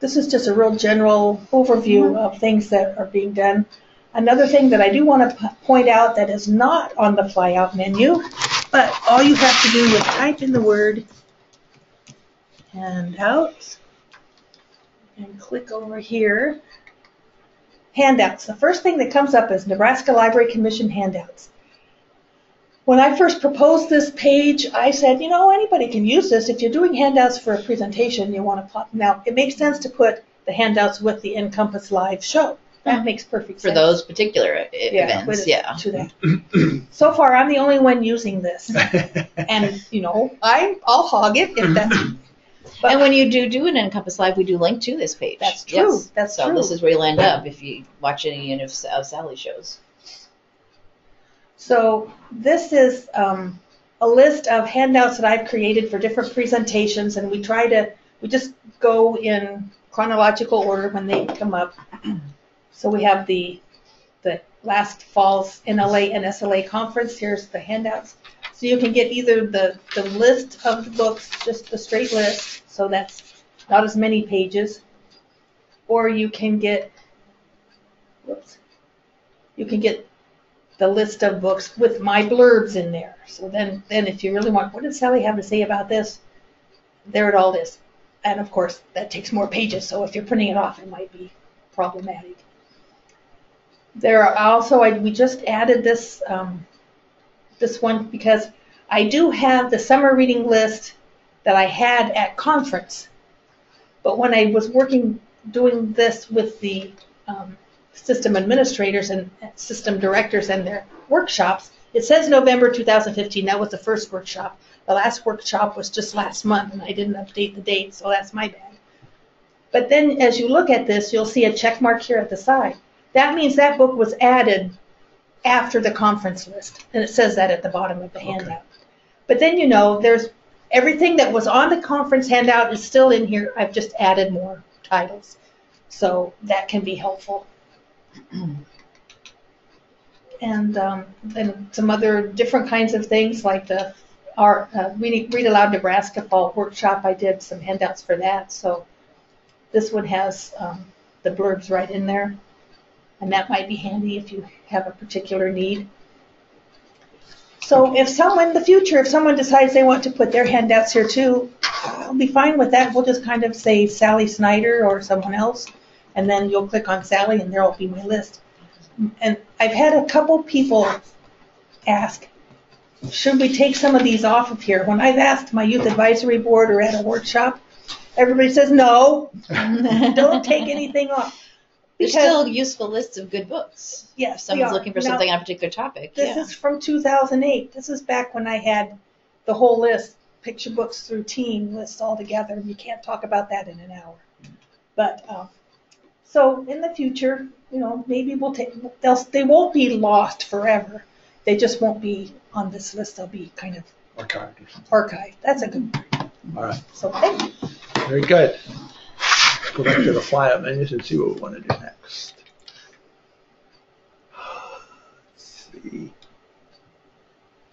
This is just a real general overview of things that are being done. Another thing that I do want to p- point out that is not on the flyout menu, but all you have to do is type in the word handouts and click over here. Handouts. The first thing that comes up is Nebraska Library Commission handouts. When I first proposed this page, I said, you know, anybody can use this. If you're doing handouts for a presentation, you want to pop them out. It makes sense to put the handouts with the NCompass Live show. That makes perfect sense. for those particular Yeah, events, it yeah. To that. So far, I'm the only one using this. And, you know, I, I'll hog it if that's, but- And when you do do an NCompass Live, we do link to this page. That's true. Yes. That's so true. this is where you'll end up if you watch any of of Sally's shows. So this is um, a list of handouts that I've created for different presentations, and we try to, we just go in chronological order when they come up. So we have the, the last fall's NLA and SLA conference, here's the handouts. So you can get either the, the list of the books, just the straight list, so that's not as many pages, or you can get, whoops, you can get the list of books with my blurbs in there. So then, then if you really want, what did Sally have to say about this? There it all is. And of course, that takes more pages, so if you're printing it off, it might be problematic. There are also, I, we just added this, um, this one because I do have the summer reading list that I had at conference. But when I was working, doing this with the, um, system administrators and system directors and their workshops. It says November 2015. That was the first workshop. The last workshop was just last month, and I didn't update the date, so that's my bad. But then as you look at this, you'll see a check mark here at the side. That means that book was added after the conference list, and it says that at the bottom of the Okay. handout. But then you know, there's everything that was on the conference handout is still in here. I've just added more titles. So that can be helpful and um, and some other different kinds of things like the our uh, read, read aloud Nebraska fall workshop. I did some handouts for that, so this one has um, the blurbs right in there, and that might be handy if you have a particular need. So if someone in the future, if someone decides they want to put their handouts here too, I'll be fine with that. We'll just kind of say Sally Snyder or someone else, and then you'll click on Sally, and there will be my list. And I've had a couple people ask, should we take some of these off of here? When I've asked my youth advisory board or at a workshop, everybody says, no, don't take anything off. There's Because- still useful lists of good books. If Yes, they someone's looking for Now, something on a particular topic. This yeah. is from 2008. This is back when I had the whole list, picture books through teen lists all together. You can't talk about that in an hour. But um, so in the future, you know, maybe we'll take. They'll they won't be lost forever. They just won't be on this list. They'll be kind of Archived archived. That's a good. word. All right, So thank you. very good. Let's go back to the flyout menus and see what we want to do next. Let's see.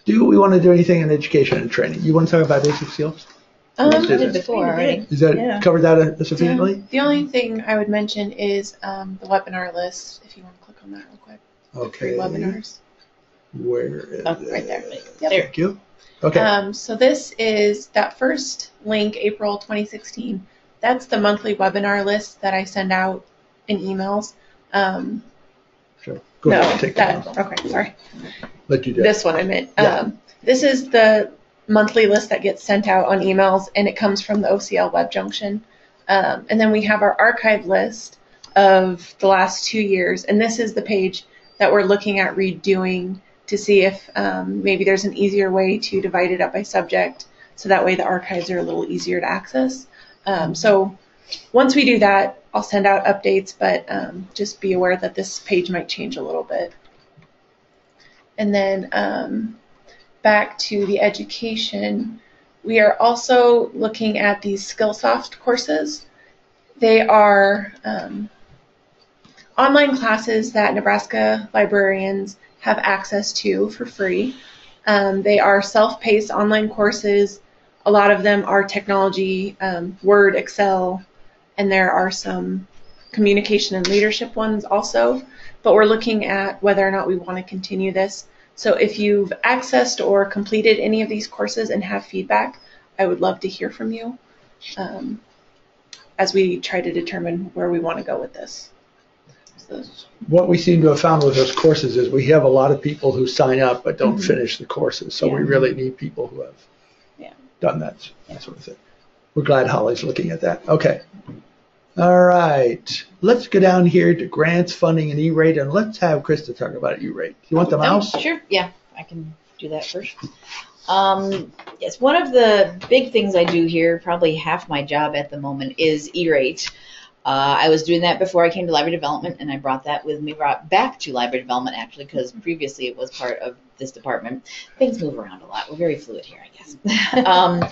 Do we want to do anything in education and training? You want to talk about basic skills? Um, I did this. before already. Is that Yeah. covered that uh, sufficiently? The only thing I would mention is um, the webinar list, if you want to click on that real quick. Okay. Free webinars. Where is Oh, right there. it? There. Thank you. Okay. Um, so this is that first link, April 2016. That's the monthly webinar list that I send out in emails. Um, Sure. Go no, ahead take that that, okay, sorry. But you did. This one I meant. Yeah. Um, this is the monthly list that gets sent out on emails, and it comes from the OCL WebJunction. Um, and then we have our archive list of the last two years, and this is the page that we're looking at redoing to see if um, maybe there's an easier way to divide it up by subject, so that way the archives are a little easier to access. Um, so once we do that, I'll send out updates, but um, just be aware that this page might change a little bit. And then um, back to the education, we are also looking at these Skillsoft courses. They are um, online classes that Nebraska librarians have access to for free. Um, they are self-paced online courses. A lot of them are technology, um, Word, Excel, and there are some communication and leadership ones also. But we're looking at whether or not we want to continue this. So if you've accessed or completed any of these courses and have feedback, I would love to hear from you um, as we try to determine where we want to go with this. So, What we seem to have found with those courses is we have a lot of people who sign up but don't Mhm. finish the courses. So we really need people who have Yeah. Done that, that sort of thing. We're glad Holli's looking at that. Okay. All right. Let's go down here to grants, funding, and E-rate, and let's have Christa talk about E-rate. You want the Oh, mouse? Sure, yeah, I can do that first. Um, yes, one of the big things I do here, probably half my job at the moment, is E-rate. Uh, I was doing that before I came to library development, and I brought that with me brought back to library development actually, because previously it was part of this department. Things move around a lot. We're very fluid here, I guess. um,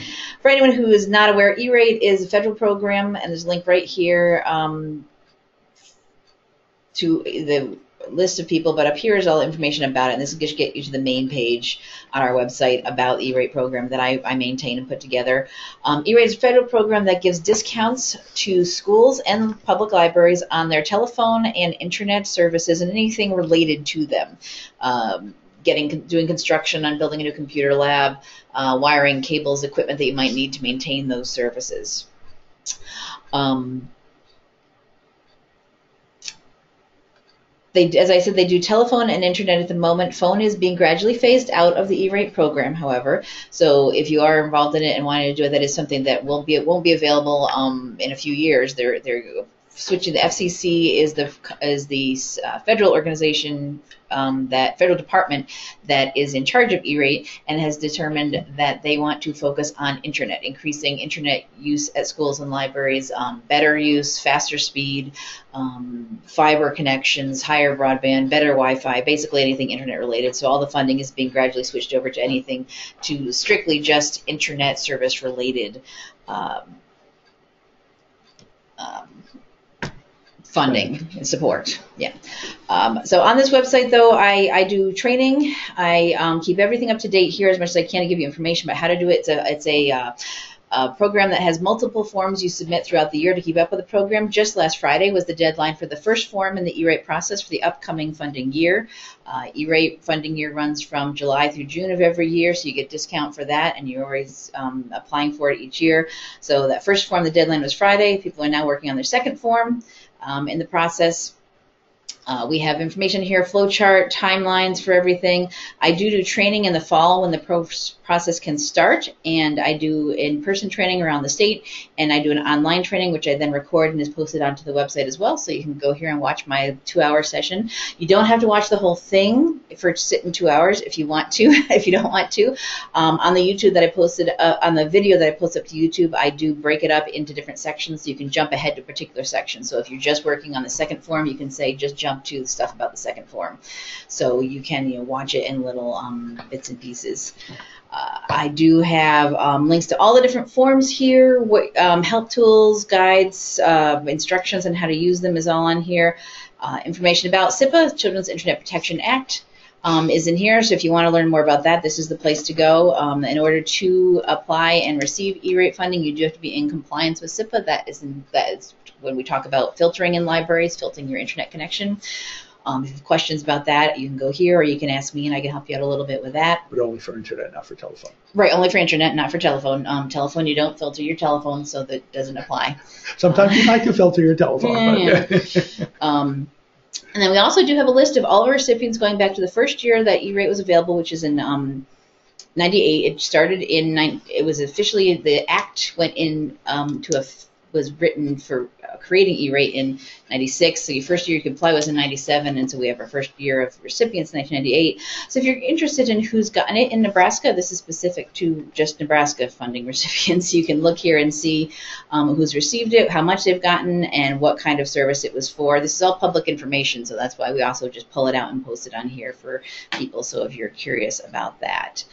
for anyone who is not aware, E-rate is a federal program, and there's a link right here um, to the list of people, but up here is all the information about it. And this will just get you to the main page on our website about the E-rate program that I, I maintain and put together. Um, E-rate is a federal program that gives discounts to schools and public libraries on their telephone and internet services and anything related to them. Um, getting doing construction on building a new computer lab, uh, wiring cables, equipment that you might need to maintain those services. Um, they, as I said, they do telephone and internet at the moment. Phone is being gradually phased out of the E-rate program, however. So if you are involved in it and wanting to do it, that is something that will be it won't be available um, in a few years. They're they're switching. The FCC is the is the uh, federal organization um, that federal department that is in charge of E-rate and has determined that they want to focus on internet, increasing internet use at schools and libraries, um, better use, faster speed, um, fiber connections, higher broadband, better Wi-Fi, basically anything internet related. So all the funding is being gradually switched over to anything to strictly just internet service related. Funding and support. Yeah. Um, so on this website, though, I, I do training. I um, keep everything up to date here as much as I can to give you information about how to do it. It's a, it's a, uh, a program that has multiple forms you submit throughout the year to keep up with the program. Just last Friday was the deadline for the first form in the E-rate process for the upcoming funding year. Uh, E-rate funding year runs from July through June of every year, so you get discount for that, and you're always um, applying for it each year. So that first form, the deadline was Friday. People are now working on their second form um, in the process. Uh, we have information here, flowchart, timelines for everything. I do do training in the fall when the pro- process can start, and I do in-person training around the state, and I do an online training, which I then record and is posted onto the website as well, so you can go here and watch my two-hour session. You don't have to watch the whole thing for sitting two hours if you want to, if you don't want to. Um, on the YouTube that I posted, uh, on the video that I post up to YouTube, I do break it up into different sections, so you can jump ahead to particular section. So if you're just working on the second form, you can say just jump to the stuff about the second form. So you can you know watch it in little um, bits and pieces. Uh, I do have um, links to all the different forms here. What, um, help tools, guides, uh, instructions on how to use them is all on here. Uh, information about CIPA, Children's Internet Protection Act. Um, is in here, so if you want to learn more about that, this is the place to go. Um, in order to apply and receive E-rate funding, you do have to be in compliance with CIPA. That is, in, that is when we talk about filtering in libraries, filtering your internet connection. Um, if you have questions about that, you can go here, or you can ask me, and I can help you out a little bit with that. But only for internet, not for telephone. Right, only for internet, not for telephone. Um, telephone, you don't filter your telephone, so that doesn't apply. Sometimes you like to filter your telephone. Yeah, but- Um, And then we also do have a list of all of our recipients going back to the first year that E-rate was available, which is in um, 98. It started in, it was officially, the act went in um, to a, was written for uh, creating E-rate in 96. So your first year you could apply was in 97, and so we have our first year of recipients in 1998. So if you're interested in who's gotten it in Nebraska, this is specific to just Nebraska funding recipients. You can look here and see um, who's received it, how much they've gotten, and what kind of service it was for. This is all public information, so that's why we also just pull it out and post it on here for people. So if you're curious about that.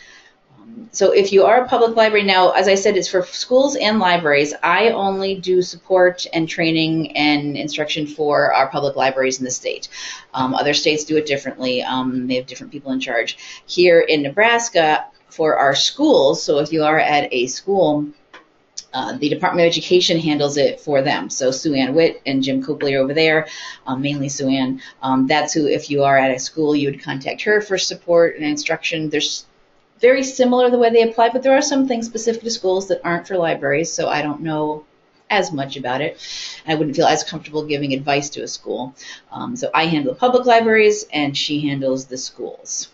So if you are a public library now, as I said, it's for schools and libraries. I only do support and training and instruction for our public libraries in the state. Um, other states do it differently. Um, they have different people in charge. Here in Nebraska, for our schools, so if you are at a school, uh, the Department of Education handles it for them. So Sue Ann Witt and Jim Copley are over there, um, mainly Sue Ann. Um, that's who, if you are at a school, you would contact her for support and instruction. There's very similar the way they apply, but there are some things specific to schools that aren't for libraries, so I don't know as much about it. I wouldn't feel as comfortable giving advice to a school. Um, so I handle public libraries, and she handles the schools.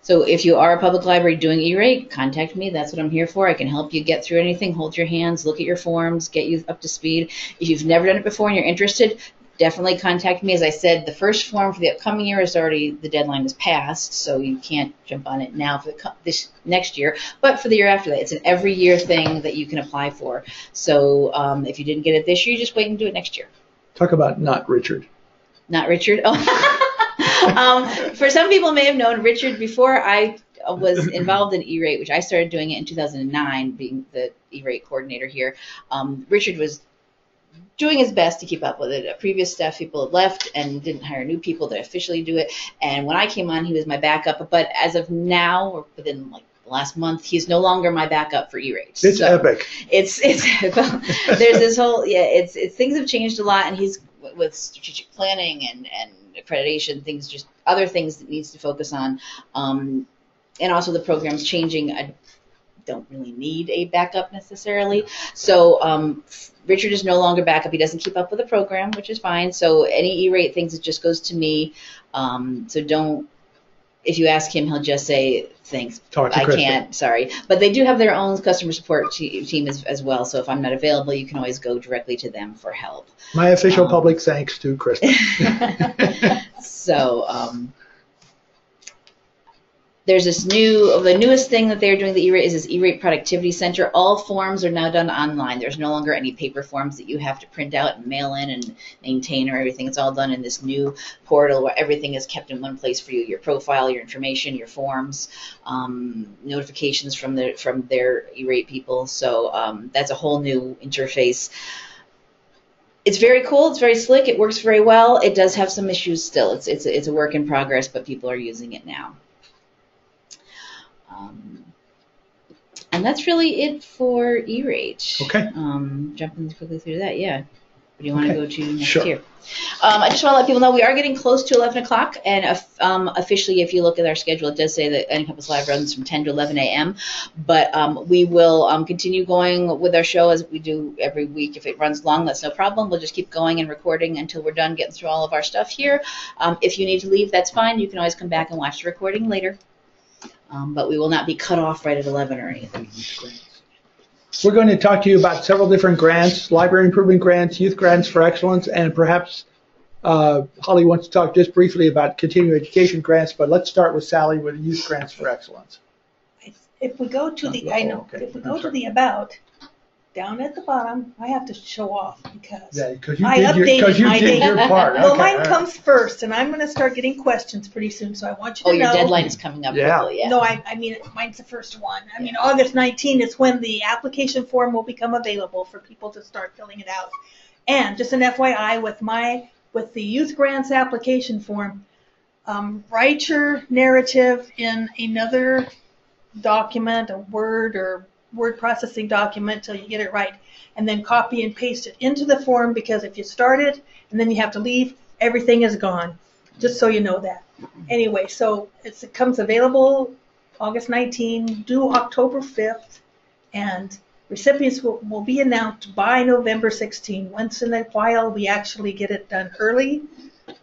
So if you are a public library doing E-rate, contact me. That's what I'm here for. I can help you get through anything, hold your hands, look at your forms, get you up to speed. If you've never done it before and you're interested, definitely contact me. As I said, the first form for the upcoming year is already, the deadline is passed, so you can't jump on it now for the, this next year. But for the year after that, it's an every year thing that you can apply for. So um, if you didn't get it this year, you just wait and do it next year. Talk about not Richard. Not Richard. Oh. um, for some people may have known Richard before I was involved in E-rate, which I started doing it in 2009, being the E-rate coordinator here. Um, Richard was doing his best to keep up with it. Previous staff people had left and didn't hire new people to officially do it. And when I came on, he was my backup. But as of now, or within like the last month, he's no longer my backup for E-rate. It's So- epic. it's it's there's this whole yeah it's it's things have changed a lot and he's with strategic planning and and accreditation things just other things that needs to focus on um, and also the program's changing I don't really need a backup necessarily so um, Richard is no longer backup he doesn't keep up with the program which is fine so any E-rate things it just goes to me um, so don't if you ask him he'll just say thanks I can't, sorry. But they do have their own customer support te- team as, as well. So if I'm not available, you can always go directly to them for help. My official Um, public thanks to Christa. so um, there's this new, the newest thing that they're doing, the E-rate is this E-rate productivity center. All forms are now done online. There's no longer any paper forms that you have to print out and mail in and maintain or everything. It's all done in this new portal where everything is kept in one place for you. Your profile, your information, your forms, um, notifications from the from their E-rate people. So um, that's a whole new interface. It's very cool. It's very slick. It works very well. It does have some issues still. It's it's it's a work in progress, but people are using it now. Um, and that's really it for E-rate. Okay. Um, jumping quickly through that, yeah. What do you want to go to next Sure. here? Um, I just want to let people know we are getting close to 11 o'clock, and uh, um, officially, if you look at our schedule, it does say that NCompass Live runs from 10 to 11 a.m. But um, we will um, continue going with our show as we do every week. If it runs long, that's no problem. We'll just keep going and recording until we're done getting through all of our stuff here. Um, if you need to leave, that's fine. You can always come back and watch the recording later. Um, but we will not be cut off right at 11 or anything. We're going to talk to you about several different grants, library improvement grants, youth grants for excellence, and perhaps uh, Holli wants to talk just briefly about continuing education grants, but let's start with Sally with youth grants for excellence. If we go to the, I know, if we go to the about, down at the bottom, I have to show off because. Yeah, because you I did your, updated because you my did data. your part. Well, Okay, mine all right. comes first, and I'm gonna start getting questions pretty soon, so I want you Oh, to know. Oh your deadline is coming up Yeah. quickly. Yeah. No, I, I mean, mine's the first one. I mean, August 19 is when the application form will become available for people to start filling it out. And just an FYI, with my, with the youth grants application form, um, write your narrative in another document, a Word or word processing document till you get it right. And then copy and paste it into the form because if you start it and then you have to leave, everything is gone. Just so you know that. Anyway, so it comes available August 19, due October 5th, and Recipients will, will be announced by November 16. Once in a while, we actually get it done early,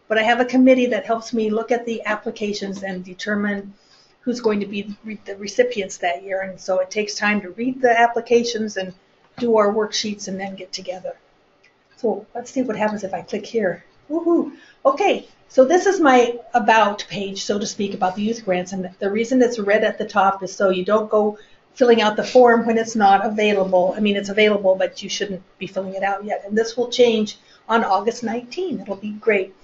but I have a committee that helps me look at the applications and determine who's going to be the recipients that year. And so it takes time to read the applications and do our worksheets and then get together. So let's see what happens if I click here. Woohoo! Okay, so this is my about page, so to speak, about the youth grants. And the reason it's red at the top is so you don't go filling out the form when it's not available. I mean, it's available, but you shouldn't be filling it out yet. And this will change on August 19. It'll be great.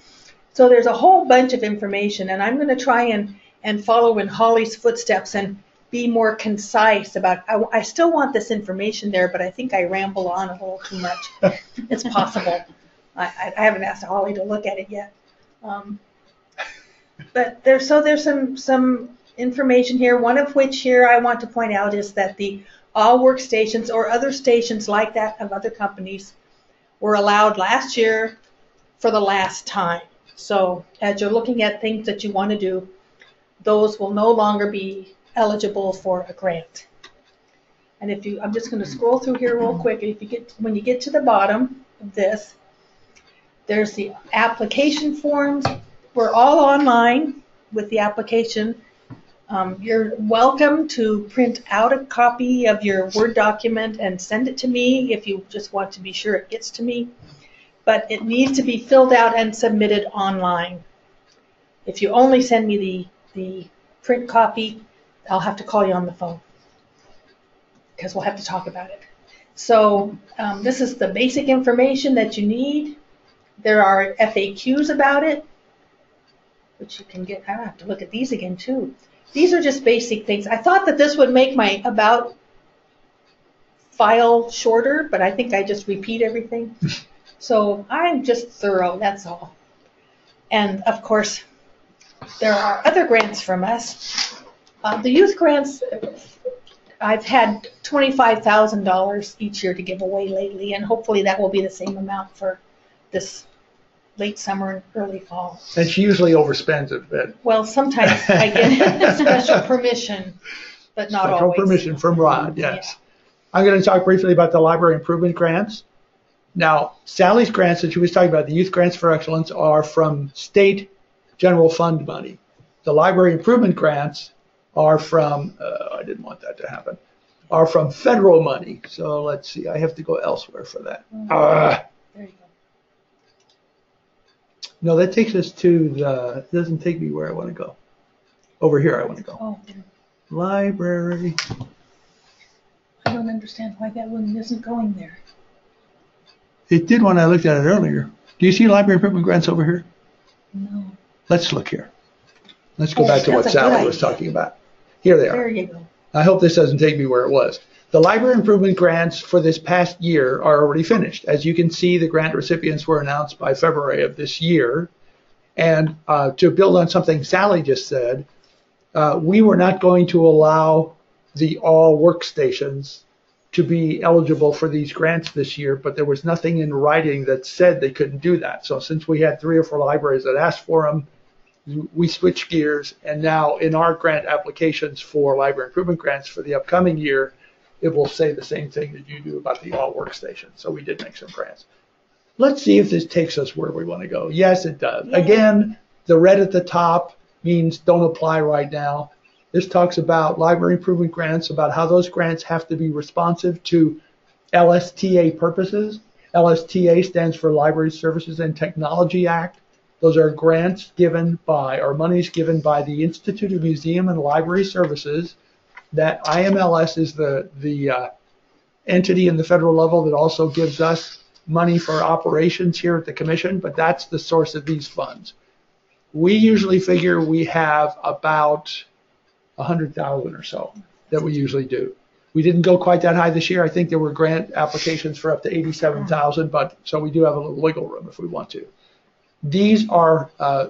So there's a whole bunch of information, and I'm going to try and, and follow in Holli's footsteps and be more concise about. I, I still want this information there, but I think I ramble on a little too much. it's possible. I, I haven't asked Holly to look at it yet. Um, but there's so there's some some information here. One of which here I want to point out is that the all workstations or other stations like that of other companies were allowed last year for the last time. So as you're looking at things that you want to do, those will no longer be eligible for a grant. And if you, I'm just going to scroll through here real quick. If you get, when you get to the bottom of this, there's the application forms. We're all online with the application. Um, you're welcome to print out a copy of your Word document and send it to me if you just want to be sure it gets to me. But it needs to be filled out and submitted online. If you only send me the, the print copy, I'll have to call you on the phone because we'll have to talk about it. So um, this is the basic information that you need. There are FAQs about it, which you can get. I have to look at these again too. These are just basic things. I thought that this would make my about file shorter, but I think I just repeat everything. so I'm just thorough, that's all. And of course, there are other grants from us. Uh, the youth grants, I've had $25,000 each year to give away lately, and hopefully that will be the same amount for this late summer and early fall. And she usually overspends it, but Well, sometimes I get special permission, but not special always. permission from Rod, yes. I'm going to talk briefly about the library improvement grants. Now, Sally's grants that she was talking about, the youth grants for excellence, are from state general fund money. The library improvement grants are from, uh, I didn't want that to happen, are from federal money. So let's see, I have to go elsewhere for that. There you go. No, that takes us to the, it doesn't take me where I want to go. Over here I want to go. Oh. Library. I don't understand why that one isn't going there. It did when I looked at it earlier. Do you see library improvement grants over here? No. Let's look here. Let's go back to what that's a good Sally was idea. talking about. Here they are. There you go. I hope this doesn't take me where it was. The library improvement grants for this past year are already finished. As you can see, the grant recipients were announced by February of this year. And uh, to build on something Sally just said, uh, we were not going to allow the all workstations to be eligible for these grants this year, but there was nothing in writing that said they couldn't do that. So since we had three or four libraries that asked for them, we switch gears, and now in our grant applications for library improvement grants for the upcoming year, it will say the same thing that you do about the all workstation. So we did make some grants. Let's see if this takes us where we want to go. Yes, it does. Yay. Again, the red at the top means don't apply right now. This talks about library improvement grants, about how those grants have to be responsive to LSTA purposes. LSTA stands for Library Services and Technology Act. Those are grants given by, or monies given by the Institute of Museum and Library Services. That IMLS is the, the uh, entity in the federal level that also gives us money for operations here at the commission, but that's the source of these funds. We usually figure we have about a hundred thousand or so that we usually do. We didn't go quite that high this year. I think there were grant applications for up to eighty-seven thousand, but so we do have a little wiggle room if we want to. These are uh,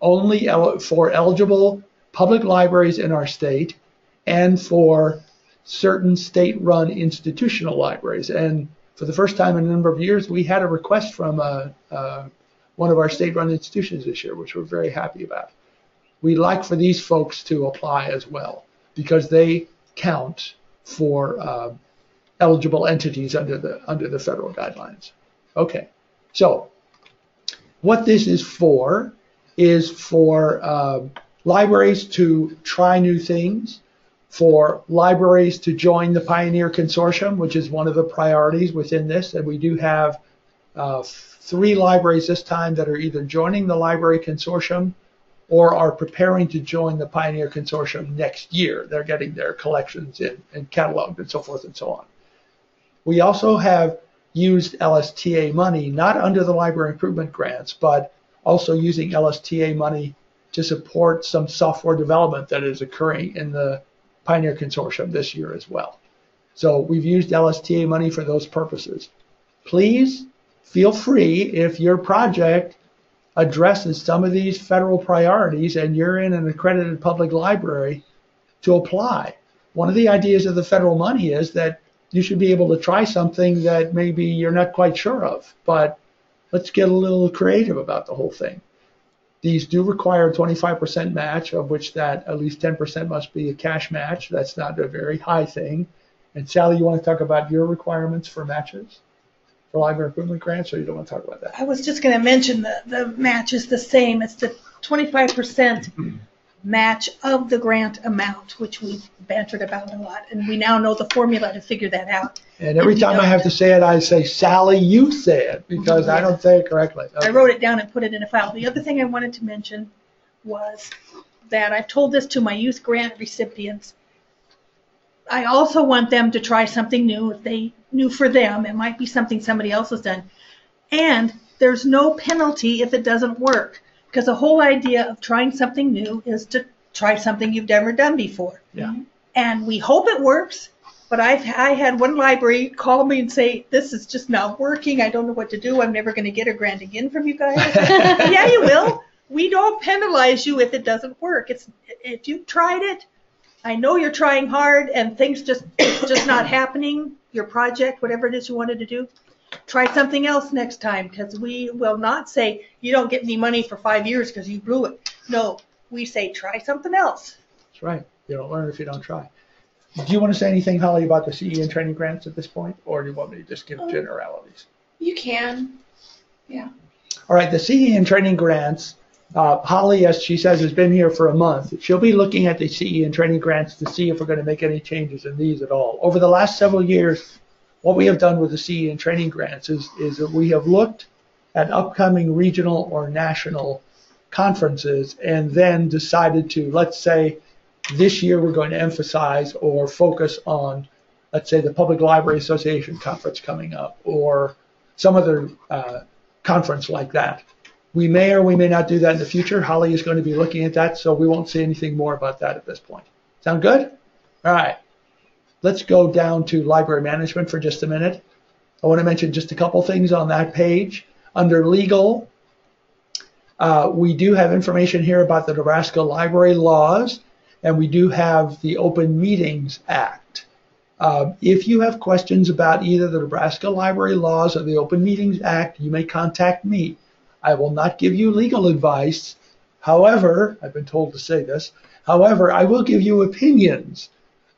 only el- for eligible public libraries in our state and for certain state-run institutional libraries. And for the first time in a number of years, we had a request from uh, uh, one of our state-run institutions this year, which we're very happy about. We like for these folks to apply as well because they count for uh, eligible entities under the under the federal guidelines. Okay, so what this is for is for uh, libraries to try new things, for libraries to join the Pioneer Consortium, which is one of the priorities within this, and we do have uh, three libraries this time that are either joining the Library Consortium or are preparing to join the Pioneer Consortium next year. They're getting their collections in and cataloged and so forth and so on. We also have used LSTA money, not under the library improvement grants, but also using LSTA money to support some software development that is occurring in the Pioneer Consortium this year as well. So we've used LSTA money for those purposes. Please feel free if your project addresses some of these federal priorities and you're in an accredited public library to apply. One of the ideas of the federal money is that you should be able to try something that maybe you're not quite sure of, but let's get a little creative about the whole thing. These do require a 25% match, of which that at least 10% must be a cash match. That's not a very high thing. And Sally, you want to talk about your requirements for matches? for library improvement grants, or you don't want to talk about that? I was just going to mention the, the match is the same. It's the 25% match of the grant amount, which we've bantered about a lot. And we now know the formula to figure that out. And every time I have to say it, I say, Sally, you say it, because I don't say it correctly. I wrote it down and put it in a file. The other thing I wanted to mention was that I've told this to my youth grant recipients. I also want them to try something new if they new for them. It might be something somebody else has done. And there's no penalty if it doesn't work. Because the whole idea of trying something new is to try something you've never done before. Yeah. And we hope it works. But I've I had one library call me and say, "This is just not working. I don't know what to do. I'm never going to get a grant again from you guys." yeah, you will. We don't penalize you if it doesn't work. It's if you tried it, I know you're trying hard and things just just not happening. Your project, whatever it is you wanted to do, try something else next time because we will not say you don't get any money for five years because you blew it. No, we say try something else. That's right. You don't learn if you don't try. Do you want to say anything, Holli, about the CE and training grants at this point, or do you want me to just give Um, generalities? You can. Yeah. All right, the CE and training grants. Uh, Holli, as she says, has been here for a month. She'll be looking at the CE and training grants to see if we're going to make any changes in these at all. Over the last several years, what we have done with the CE and training grants is, is that we have looked at upcoming regional or national conferences and then decided to, let's say, this year we're going to emphasize or focus on, let's say, the Public Library Association conference coming up or some other uh, conference like that. We may or we may not do that in the future. Holli is going to be looking at that, so we won't say anything more about that at this point. Sound good? All right. Let's go down to library management for just a minute. I want to mention just a couple things on that page. Under legal, uh, we do have information here about the Nebraska library laws, and we do have the Open Meetings Act. Uh, if you have questions about either the Nebraska library laws or the Open Meetings Act, you may contact me. I will not give you legal advice. However, I've been told to say this. However, I will give you opinions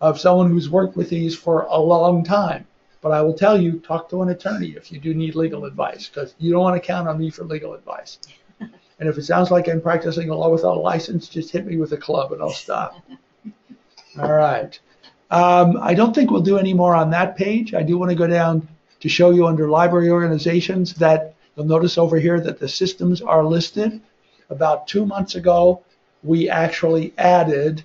of someone who's worked with these for a long time. But I will tell you, talk to an attorney if you do need legal advice, because you don't want to count on me for legal advice. And if it sounds like I'm practicing law without a license, just hit me with a club and I'll stop. All right. Um, I don't think we'll do any more on that page. I do want to go down to show you under library organizations that you'll notice over here that the systems are listed. About two months ago, we actually added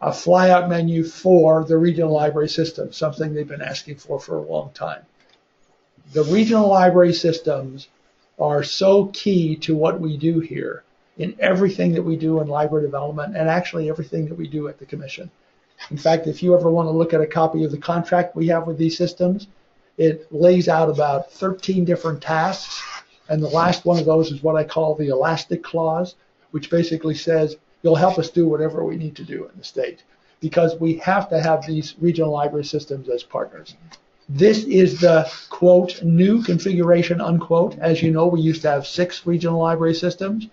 a flyout menu for the regional library system, something they've been asking for for a long time. The regional library systems are so key to what we do here in everything that we do in library development and actually everything that we do at the commission. In fact, if you ever want to look at a copy of the contract we have with these systems, it lays out about 13 different tasks. And the last one of those is what I call the elastic clause, which basically says you'll help us do whatever we need to do in the state because we have to have these regional library systems as partners. This is the quote new configuration unquote. As you know, we used to have six regional library systems.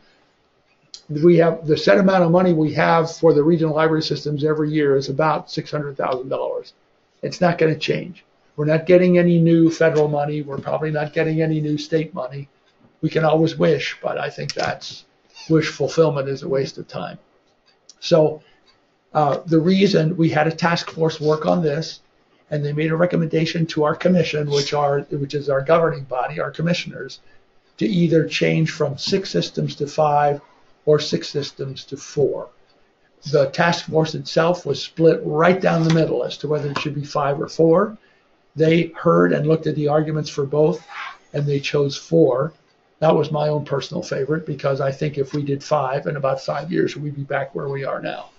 We have the set amount of money we have for the regional library systems every year is about six hundred thousand dollars. It's not going to change. We're not getting any new federal money. We're probably not getting any new state money. We can always wish, but I think that's wish fulfillment is a waste of time. So uh, the reason we had a task force work on this, and they made a recommendation to our commission, which are which is our governing body, our commissioners, to either change from six systems to five or six systems to four. The task force itself was split right down the middle as to whether it should be five or four. They heard and looked at the arguments for both, and they chose four. That was my own personal favorite because I think if we did five in about five years, we'd be back where we are now.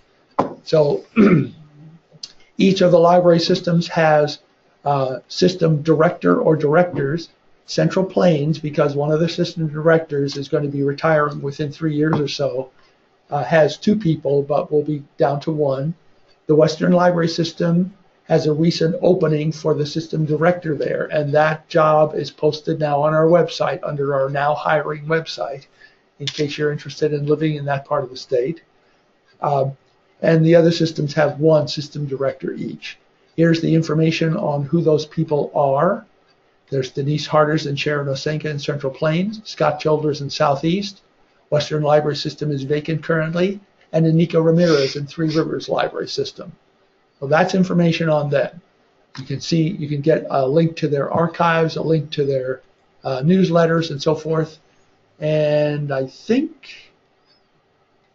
So each of the library systems has a system director or directors. Central Plains, because one of the system directors is going to be retiring within three years or so, uh, has two people, but will be down to one. The Western Library System has a recent opening for the system director there, and that job is posted now on our website under our now hiring website, in case you're interested in living in that part of the state. Um, and the other systems have one system director each. Here's the information on who those people are. There's Denise Harders and Sharon Osenka in Central Plains, Scott Childers in Southeast. Western Library System is vacant currently, and Anika Ramirez in Three Rivers Library System. So that's information on them. You can see, you can get a link to their archives, a link to their uh, newsletters, and so forth. And I think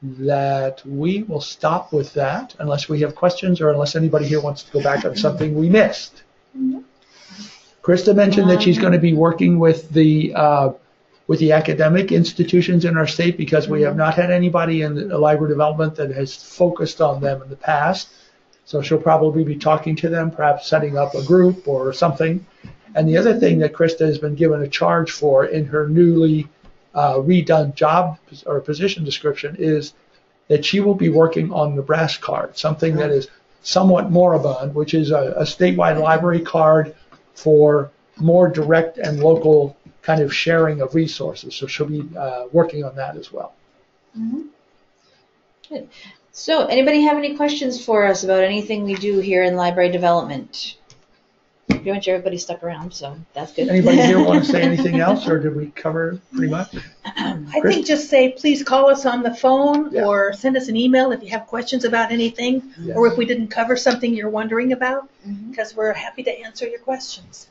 that we will stop with that unless we have questions or unless anybody here wants to go back on something we missed. Christa mentioned that she's going to be working with the uh, with the academic institutions in our state because we have not had anybody in the library development that has focused on them in the past. So she'll probably be talking to them, perhaps setting up a group or something. And the other thing that Christa has been given a charge for in her newly uh, redone job or position description is that she will be working on the brass card, something that is somewhat moribund, which is a, a statewide library card for more direct and local kind of sharing of resources. So she'll be uh, working on that as well. Good. So, anybody have any questions for us about anything we do here in library development? Pretty much everybody stuck around, so that's good. Anybody here want to say anything else, or did we cover pretty much? I Chris? think just say, please call us on the phone Yeah. or send us an email if you have questions about anything Yeah. or if we didn't cover something you're wondering about, Mhm. because we're happy to answer your questions.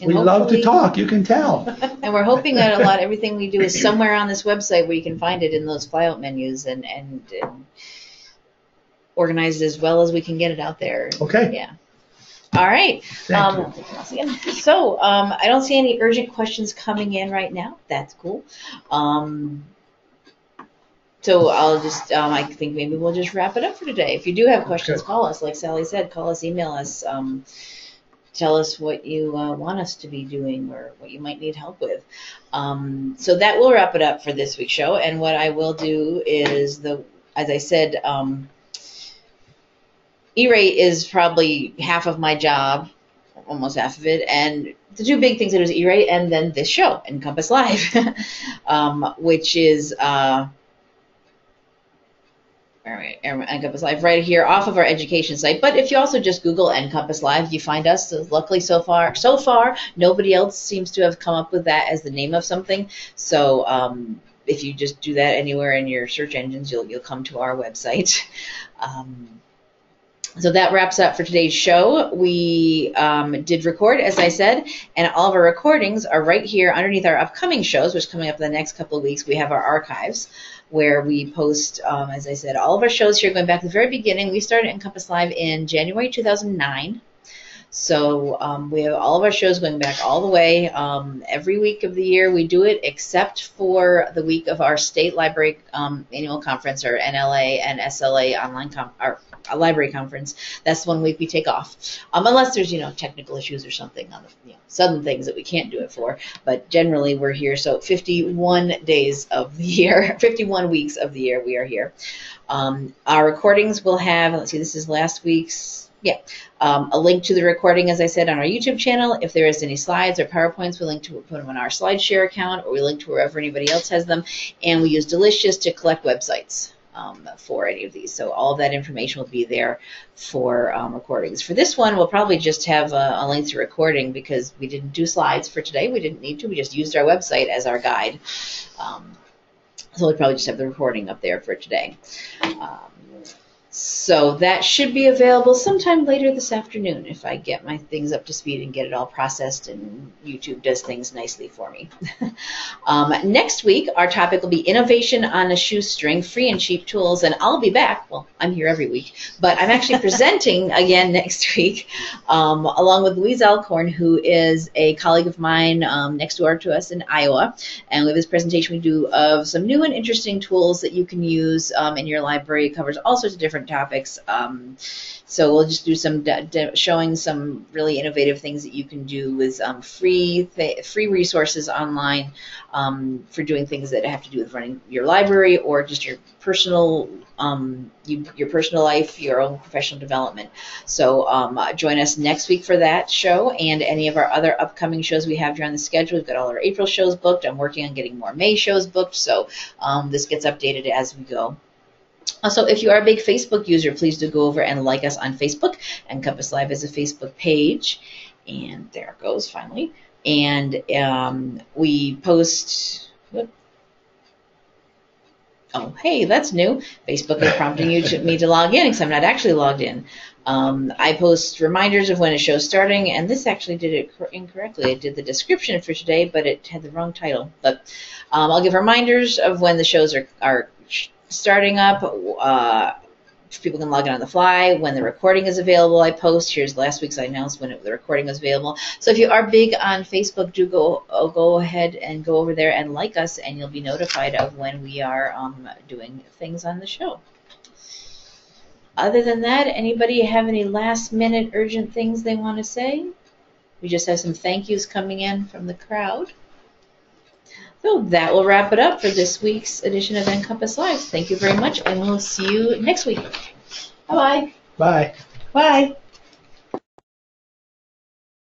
And We love to hopefully- talk. You can tell. And we're hoping that a lot, everything we do is somewhere on this website where you can find it in those flyout menus and, and, and organized as well as we can get it out there. Okay. Yeah. All right. Thank um, you. I'll take mouse again. So um, I don't see any urgent questions coming in right now. That's cool. Um, so I'll just, um, I think maybe we'll just wrap it up for today. If you do have questions, Okay. call us. Like Sally said, call us, email us. Um, tell us what you uh, want us to be doing or what you might need help with. Um, so that will wrap it up for this week's show. And what I will do is the, as I said, um, E-rate is probably half of my job, almost half of it, and the two big things that is E-rate and then this show, NCompass Live, um, which is uh, NCompass Live right here off of our education site. But if you also just Google NCompass Live, you find us. So luckily, so far, so far, nobody else seems to have come up with that as the name of something. So um, if you just do that anywhere in your search engines, you'll you'll come to our website. Um, so that wraps up for today's show. We um, did record, as I said, and all of our recordings are right here underneath our upcoming shows, which coming up in the next couple of weeks. We have our archives where we post, um, as I said, all of our shows here going back to the very beginning. We started NCompass Live in January 2009. So um, we have all of our shows going back all the way. Um, every week of the year we do it, except for the week of our state library um, annual conference, or NLA and SLA online com- a library conference. That's one week we take off, um, unless there's you know technical issues or something on the you know, sudden things that we can't do it for. But generally we're here. So 51 days of the year, 51 weeks of the year we are here. Um, our recordings will have. Let's see, this is last week's. Yeah, um, a link to the recording, as I said, on our YouTube channel. If there is any slides or PowerPoints, we link to put them on our SlideShare account, or we link to wherever anybody else has them. And we use Delicious to collect websites. Um, for any of these. So all of that information will be there for um, recordings. For this one, we'll probably just have a, a link to recording because we didn't do slides for today. We didn't need to. We just used our website as our guide. Um, so we'll probably just have the recording up there for today. So that should be available sometime later this afternoon if I get my things up to speed and get it all processed and YouTube does things nicely for me. um, next week, our topic will be innovation on a shoestring, free and cheap tools, and I'll be back. Well, I'm here every week, but I'm actually presenting again next week um, along with Louise Alcorn, who is a colleague of mine um, next door to us in Iowa. And with this presentation we do of some new and interesting tools that you can use um, in your library. It covers all sorts of different topics. Um, so we'll just do some showing some really innovative things that you can do with um, free free resources online um, for doing things that have to do with running your library or just your personal um, you, your personal life, your own professional development. So um, uh, join us next week for that show and any of our other upcoming shows we have here on the schedule. We've got all our April shows booked. I'm working on getting more May shows booked, so this gets updated as we go. Also, if you are a big Facebook user, please do go over and like us on Facebook. NCompass Live is a Facebook page. And there it goes, finally. And um, we post. Whoop. Oh, hey, that's new. Facebook is prompting you to, me to log in because I'm not actually logged in. Um, I post reminders of when a show's starting, and this actually did it cor- incorrectly. I did the description for today, but it had the wrong title. But um, I'll give reminders of when the shows are, are starting up. Uh, people can log in on the fly. When the recording is available, I post. Here's last week's I announced when it, the recording was available. So if you are big on Facebook, do go uh, go ahead and go over there and like us, and you'll be notified of when we are um, doing things on the show. Other than that, anybody have any last minute urgent things they want to say? We just have some thank yous coming in from the crowd. So that will wrap it up for this week's edition of NCompass Live. Thank you very much, and we'll see you next week. Bye bye. Bye. Bye.